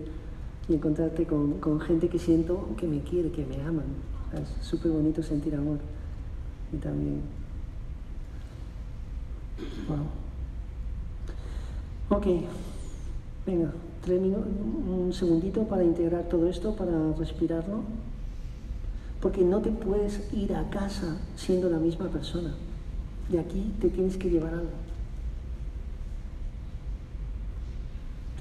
encontrarte con, con, gente que siento que me quiere, que me aman. Es súper bonito sentir amor. Y también... Wow. Ok, venga, tres minutos, un segundito para integrar todo esto, para respirarlo. Porque no te puedes ir a casa siendo la misma persona. De aquí te tienes que llevar algo.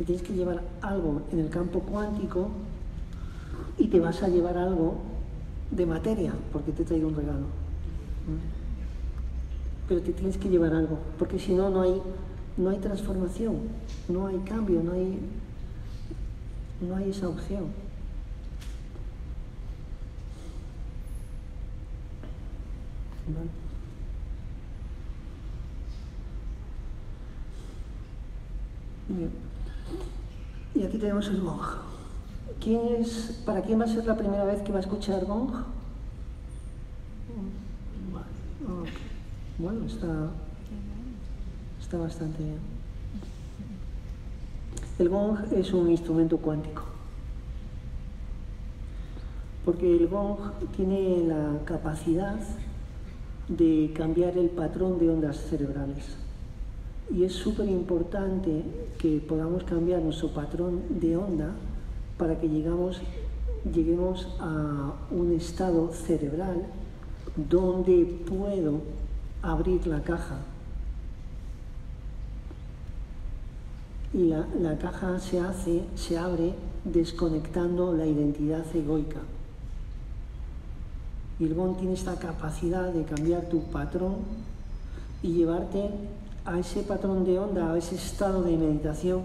Te tienes que llevar algo en el campo cuántico y te vas a llevar algo de materia, porque te he traído un regalo. Pero te tienes que llevar algo, porque si no, no hay, no hay transformación, no hay cambio, no hay, no hay esa opción. Y aquí tenemos el gong. ¿Quién es, ¿Para quién va a ser la primera vez que va a escuchar gong? Bueno, está, está bastante bien. El gong es un instrumento cuántico. Porque el gong tiene la capacidad de cambiar el patrón de ondas cerebrales y es súper importante que podamos cambiar nuestro patrón de onda para que llegamos, lleguemos a un estado cerebral donde puedo abrir la caja. Y la, la caja se hace, se abre desconectando la identidad egoica. Y el tiene esta capacidad de cambiar tu patrón y llevarte a ese patrón de onda, a ese estado de meditación,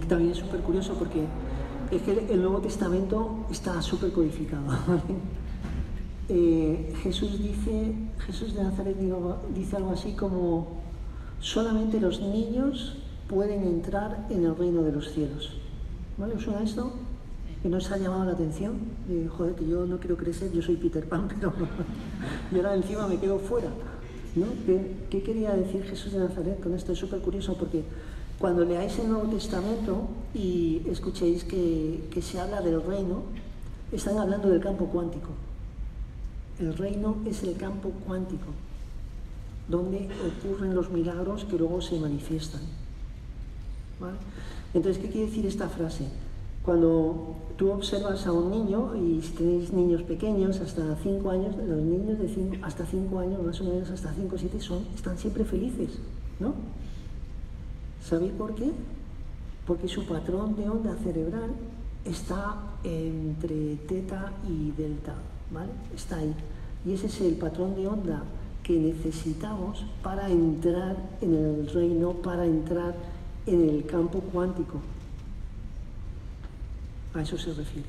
que también es súper curioso porque es que el Nuevo Testamento está súper codificado. *laughs* Eh, Jesús dice, Jesús de Nazaret dice algo así como, solamente los niños pueden entrar en el reino de los cielos. ¿Vale? ¿Os suena esto? Que no os ha llamado la atención. joder, que yo no quiero crecer, yo soy Peter Pan, *laughs* pero yo ahora encima me quedo fuera. ¿Qué, quería decir Jesús de Nazaret con esto? Es súper curioso porque cuando leáis el Nuevo Testamento y escuchéis que, se habla del reino, están hablando del campo cuántico. El reino es el campo cuántico, donde ocurren los milagros que luego se manifiestan. Entonces, ¿qué quiere decir esta frase? Cuando tú observas a un niño, y si tenéis niños pequeños, hasta 5 años, los niños de hasta 5 años, más o menos hasta 5 o 7, son, están siempre felices, ¿no? ¿Sabéis por qué? Porque su patrón de onda cerebral está entre teta y delta, ¿vale? Está ahí. Y ese es el patrón de onda que necesitamos para entrar en el reino, para entrar en el campo cuántico. A eso se refiere.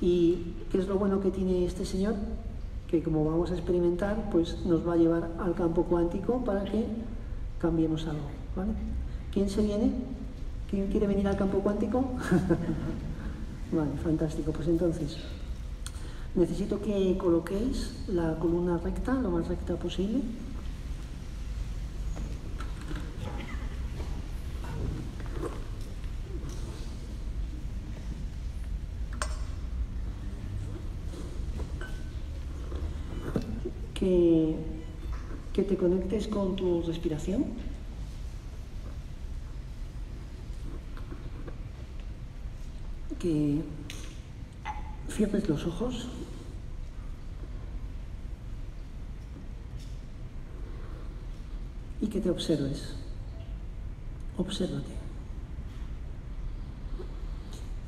¿Y qué es lo bueno que tiene este señor? Que como vamos a experimentar, pues nos va a llevar al campo cuántico para que cambiemos algo. ¿vale? ¿Quién se viene? ¿Quién quiere venir al campo cuántico? *laughs* vale, fantástico. Pues entonces, necesito que coloquéis la columna recta, lo más recta posible. Que, te conectes con tu respiración. Que cierres los ojos. Y que te observes. Obsérvate.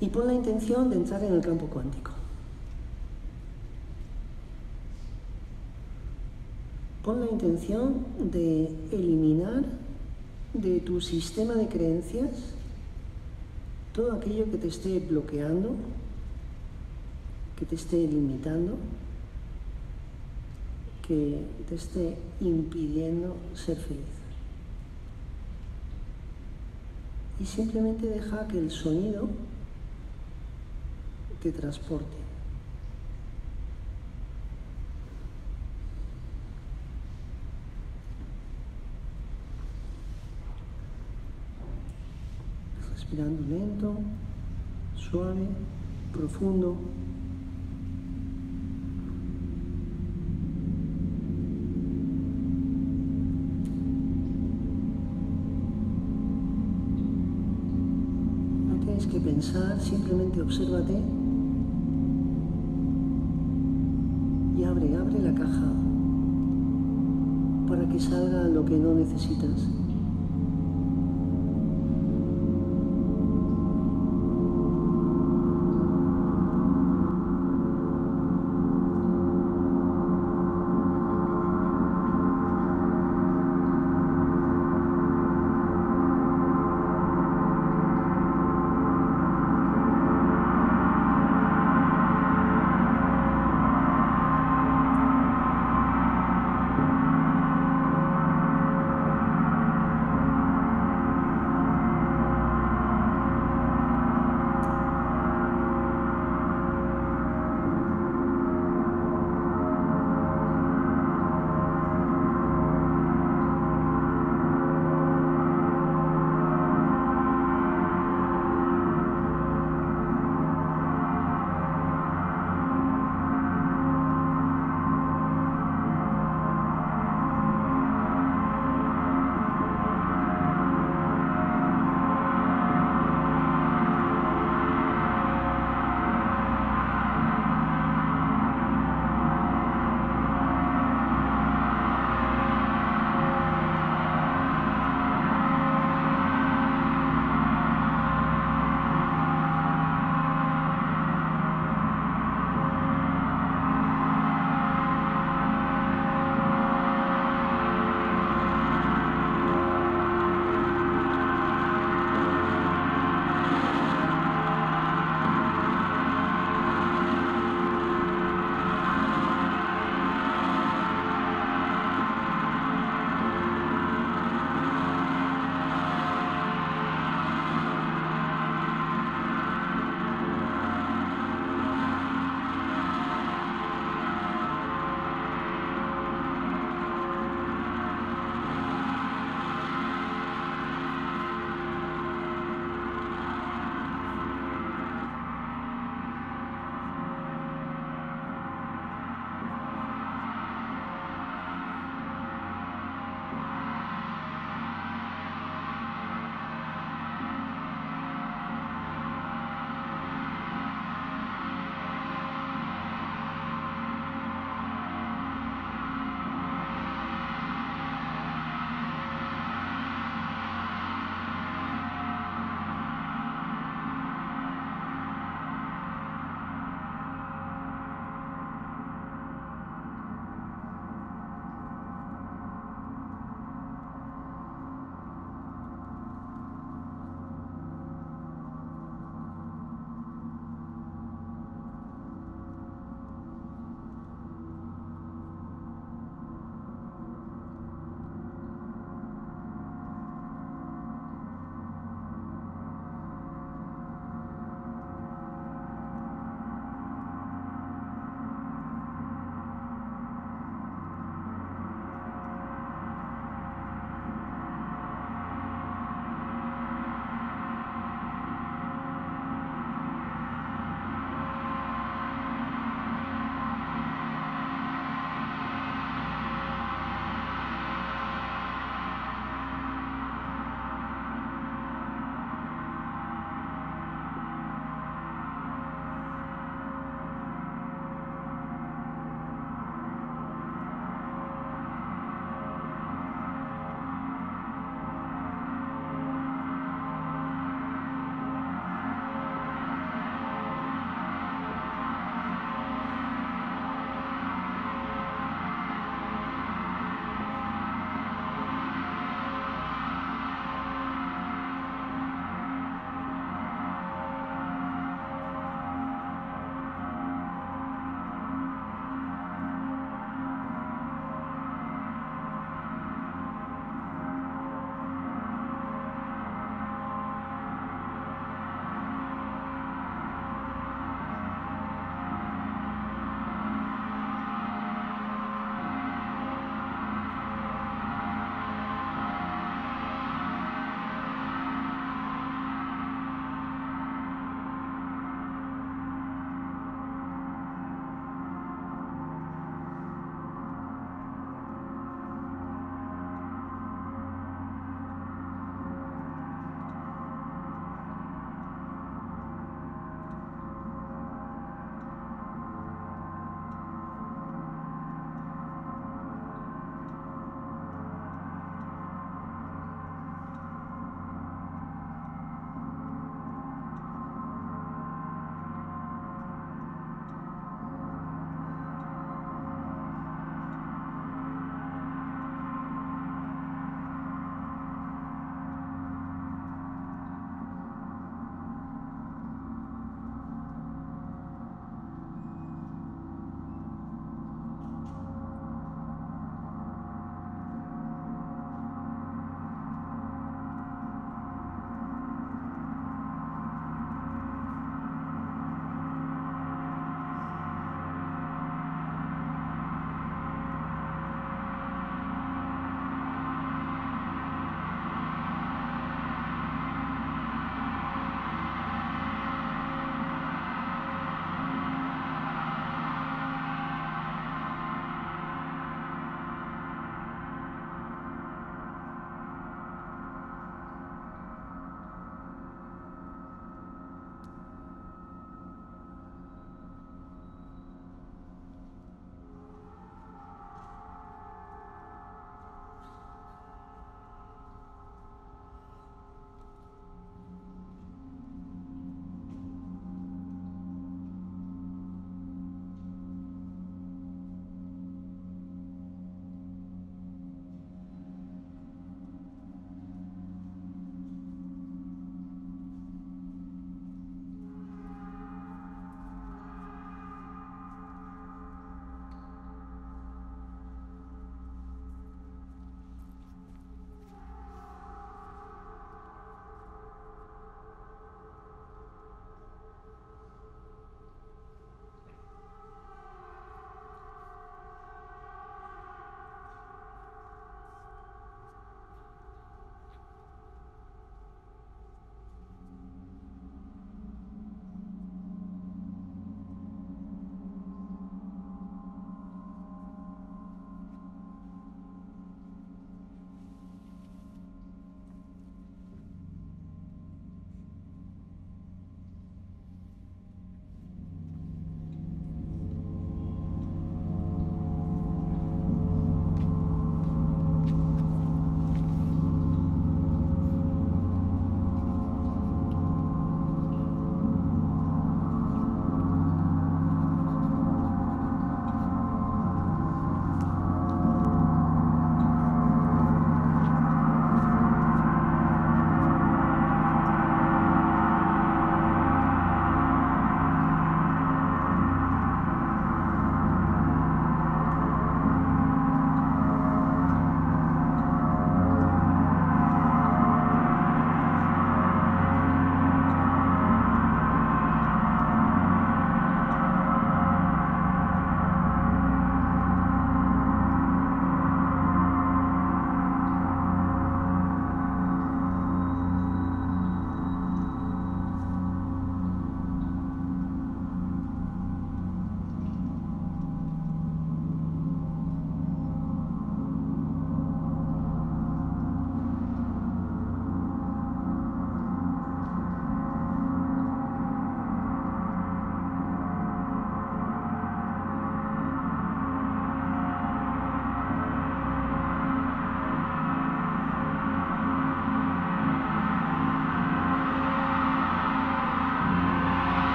Y pon la intención de entrar en el campo cuántico. Con la intención de eliminar de tu sistema de creencias todo aquello que te esté bloqueando, que te esté limitando, que te esté impidiendo ser feliz. Y simplemente deja que el sonido te transporte. Respirando lento, suave, profundo. No tienes que pensar, simplemente obsérvate y abre, abre la caja para que salga lo que no necesitas.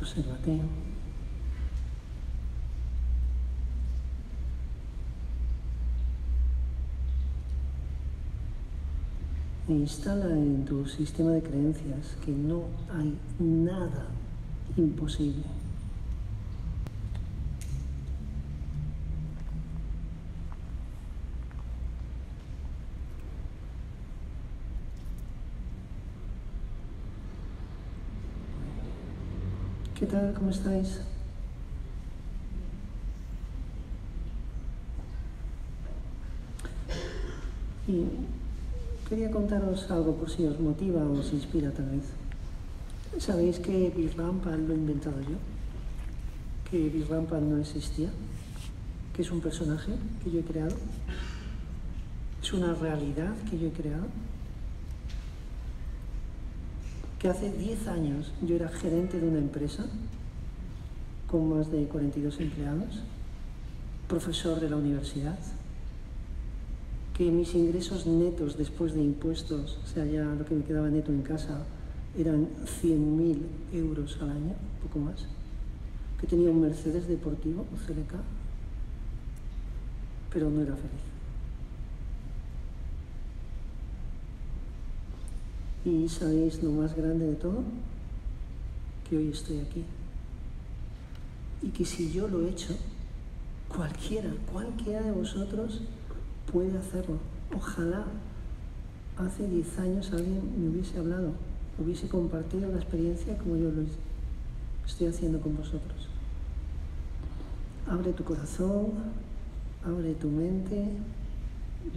Obsérvate. E instala en tu sistema de creencias que no hay nada imposible. ¿Qué tal? ¿Cómo estáis? Y quería contaros algo por si os motiva o os inspira tal vez. ¿Sabéis que Rampal lo he inventado yo? ¿Que Rampal no existía? ¿Que es un personaje que yo he creado? ¿Es una realidad que yo he creado? Que hace 10 años yo era gerente de una empresa con más de 42 empleados, profesor de la universidad, que mis ingresos netos después de impuestos, o sea, ya lo que me quedaba neto en casa, eran 100.000 euros al año, poco más, que tenía un Mercedes deportivo, un CLK, pero no era feliz. Y sabéis lo más grande de todo, que hoy estoy aquí. Y que si yo lo he hecho, cualquiera, cualquiera de vosotros puede hacerlo. Ojalá hace 10 años alguien me hubiese hablado, hubiese compartido la experiencia como yo lo estoy haciendo con vosotros. Abre tu corazón, abre tu mente,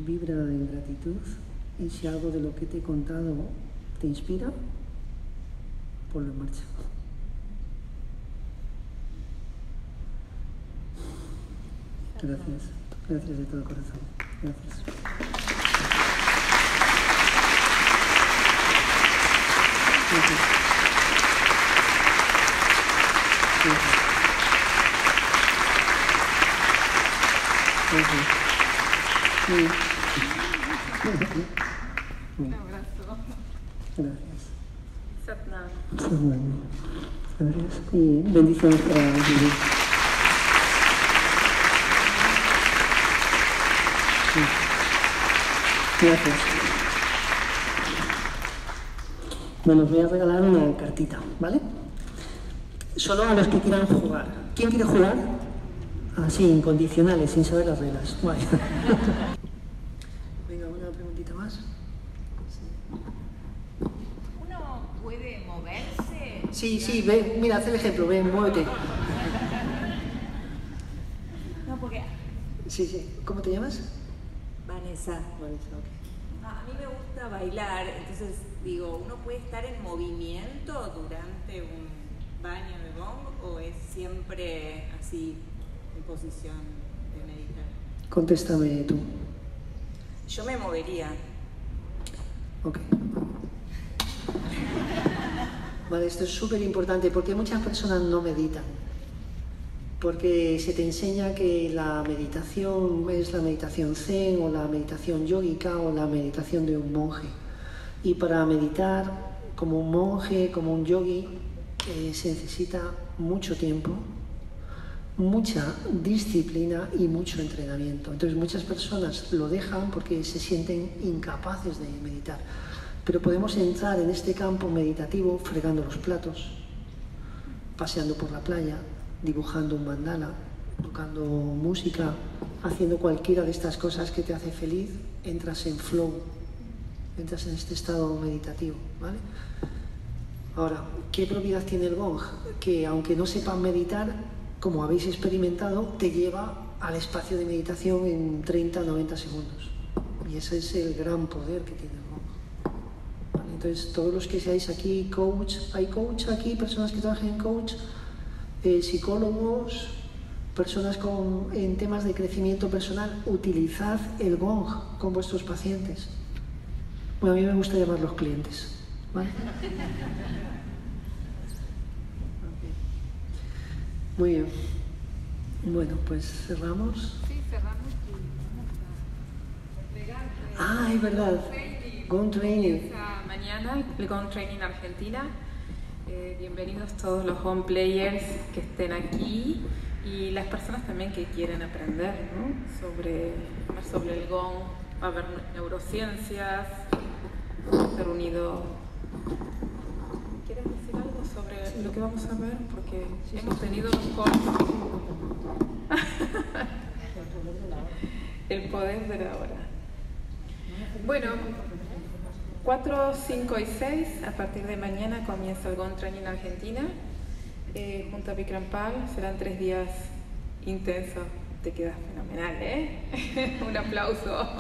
vibra en gratitud y si algo de lo que te he contado ¿Te inspira? Ponlo en marcha. Gracias. Gracias de todo corazón. Gracias. Un abrazo. Gracias. Gracias. Y bendiciones para vivir. Gracias. Bueno, os voy a regalar una cartita, ¿vale? Solo a los que quieran jugar. ¿Quién quiere jugar? Así, incondicionales, sin saber las reglas. Vale. Venga, una preguntita más. ¿Uno puede moverse? Sí, sí, ve, mira, haz el ejemplo, ven, muévete. No, porque Sí, sí. ¿Cómo te llamas? Vanessa, Vanessa, ok. a a mí me gusta bailar, entonces digo, ¿uno puede estar en movimiento durante un baño de gong o es siempre así en posición de meditar? Contéstame tú. Yo me movería. Ok. Vale, esto es súper importante porque muchas personas no meditan. Porque se te enseña que la meditación es la meditación zen o la meditación yógica o la meditación de un monje. Y para meditar como un monje, como un yogi, eh, se necesita mucho tiempo, mucha disciplina y mucho entrenamiento. Entonces muchas personas lo dejan porque se sienten incapaces de meditar. Pero podemos entrar en este campo meditativo fregando los platos, paseando por la playa, dibujando un mandala, tocando música, haciendo cualquiera de estas cosas que te hace feliz, entras en flow, entras en este estado meditativo, ¿vale? Ahora, ¿qué propiedad tiene el gong? Que aunque no sepan meditar, como habéis experimentado, te lleva al espacio de meditación en 30-90 segundos. Y ese es el gran poder que tiene. Entonces, todos los que seáis aquí coach, hay coach aquí, personas que trabajan en coach, eh, psicólogos, personas con, en temas de crecimiento personal, utilizad el gong con vuestros pacientes. Bueno, a mí me gusta llamarlos clientes. ¿vale? Muy bien. Bueno, pues cerramos. Sí, cerramos y vamos a entregar. eh, Ah, es verdad. Gong Training. Mañana el Gong Training Argentina. Eh, bienvenidos todos los home players que estén aquí y las personas también que quieren aprender sobre, sobre el gong. Va a haber neurociencias, reunido. ¿Quieres decir algo sobre lo que vamos a ver? Porque hemos tenido los *laughs* el poder de la hora. Bueno, 4, 5 y 6, a partir de mañana comienza el Gong Training en Argentina, eh, junto a Vikram Pal. Serán tres días intensos. Te quedas fenomenal, ¿eh? *laughs* Un aplauso.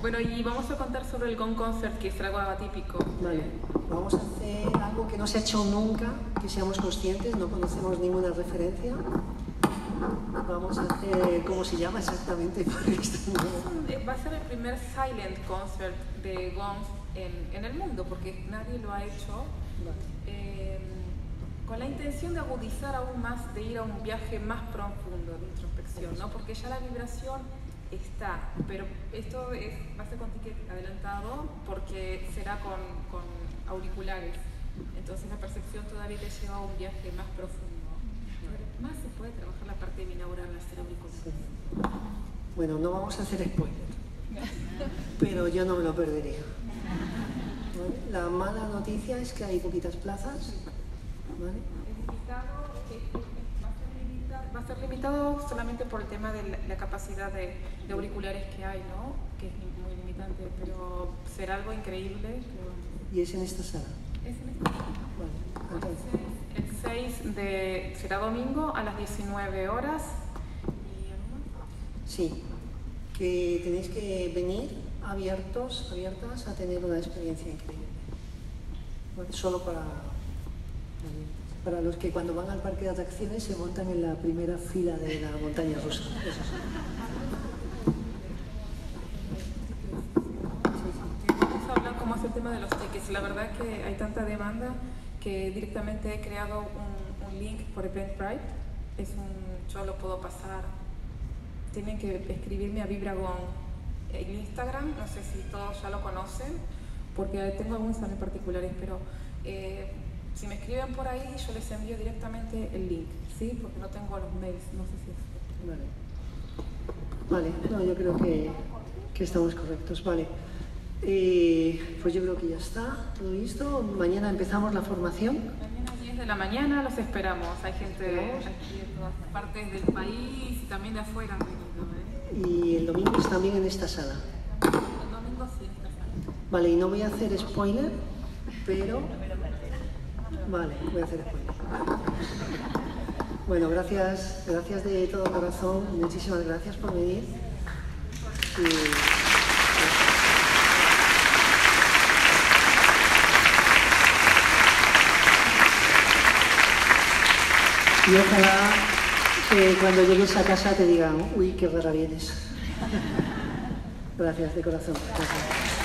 Bueno, y vamos a contar sobre el Gong Concert, que es algo atípico. Vale, vamos a hacer algo que no se ha hecho nunca, que seamos conscientes, no conocemos ninguna referencia. Vamos a hacer, ¿cómo se llama exactamente? *laughs* Va a ser el primer silent concert de Gong en, en el mundo, porque nadie lo ha hecho. Eh, con la intención de agudizar aún más, de ir a un viaje más profundo de introspección, ¿no? porque ya la vibración está, pero esto es, va a ser con ticket adelantado porque será con, con auriculares, entonces la percepción todavía te lleva a un viaje más profundo. Más se puede trabajar la parte binaural, hacer auriculares. Bueno, no vamos a hacer spoiler, pero yo no me lo perdería. La mala noticia es que hay poquitas plazas. ¿vale? Va a ser limitado solamente por el tema de la, capacidad de, auriculares que hay, ¿no? Que es muy limitante, pero será algo increíble. ¿Y es en esta sala? Es en esta sala. el 6 de, será domingo a las 19 horas. Sí, que tenéis que venir abiertos, abiertas a tener una experiencia increíble. solo para para los que cuando van al parque de atracciones se montan en la primera fila de la montaña rusa. Cómo es el tema de los tickets. La verdad es que hay tanta demanda que directamente he creado un, link por Eventbrite. Es un, yo lo puedo pasar. Tienen que escribirme a Vibragon en Instagram. No sé si todos ya lo conocen, porque tengo algunos también particulares, pero eh, si me escriben por ahí, yo les envío directamente el link, ¿sí? Porque no tengo los mails, no sé si es... Vale. Vale, no, yo creo que, que estamos correctos, vale. Eh, pues yo creo que ya está, todo listo. Mañana empezamos la formación. Mañana a 10 de la mañana los esperamos. Hay gente de todas partes del país y también de afuera. ¿eh? Y el domingo es también en esta sala. El domingo sí, en esta sala. Vale, y no voy a hacer spoiler, pero Vale, voy a hacer spoiler. Bueno, gracias, gracias de todo corazón, muchísimas gracias por venir. Y, ojalá que cuando llegues a casa te digan, uy, qué rara vienes. Gracias de corazón. Gracias.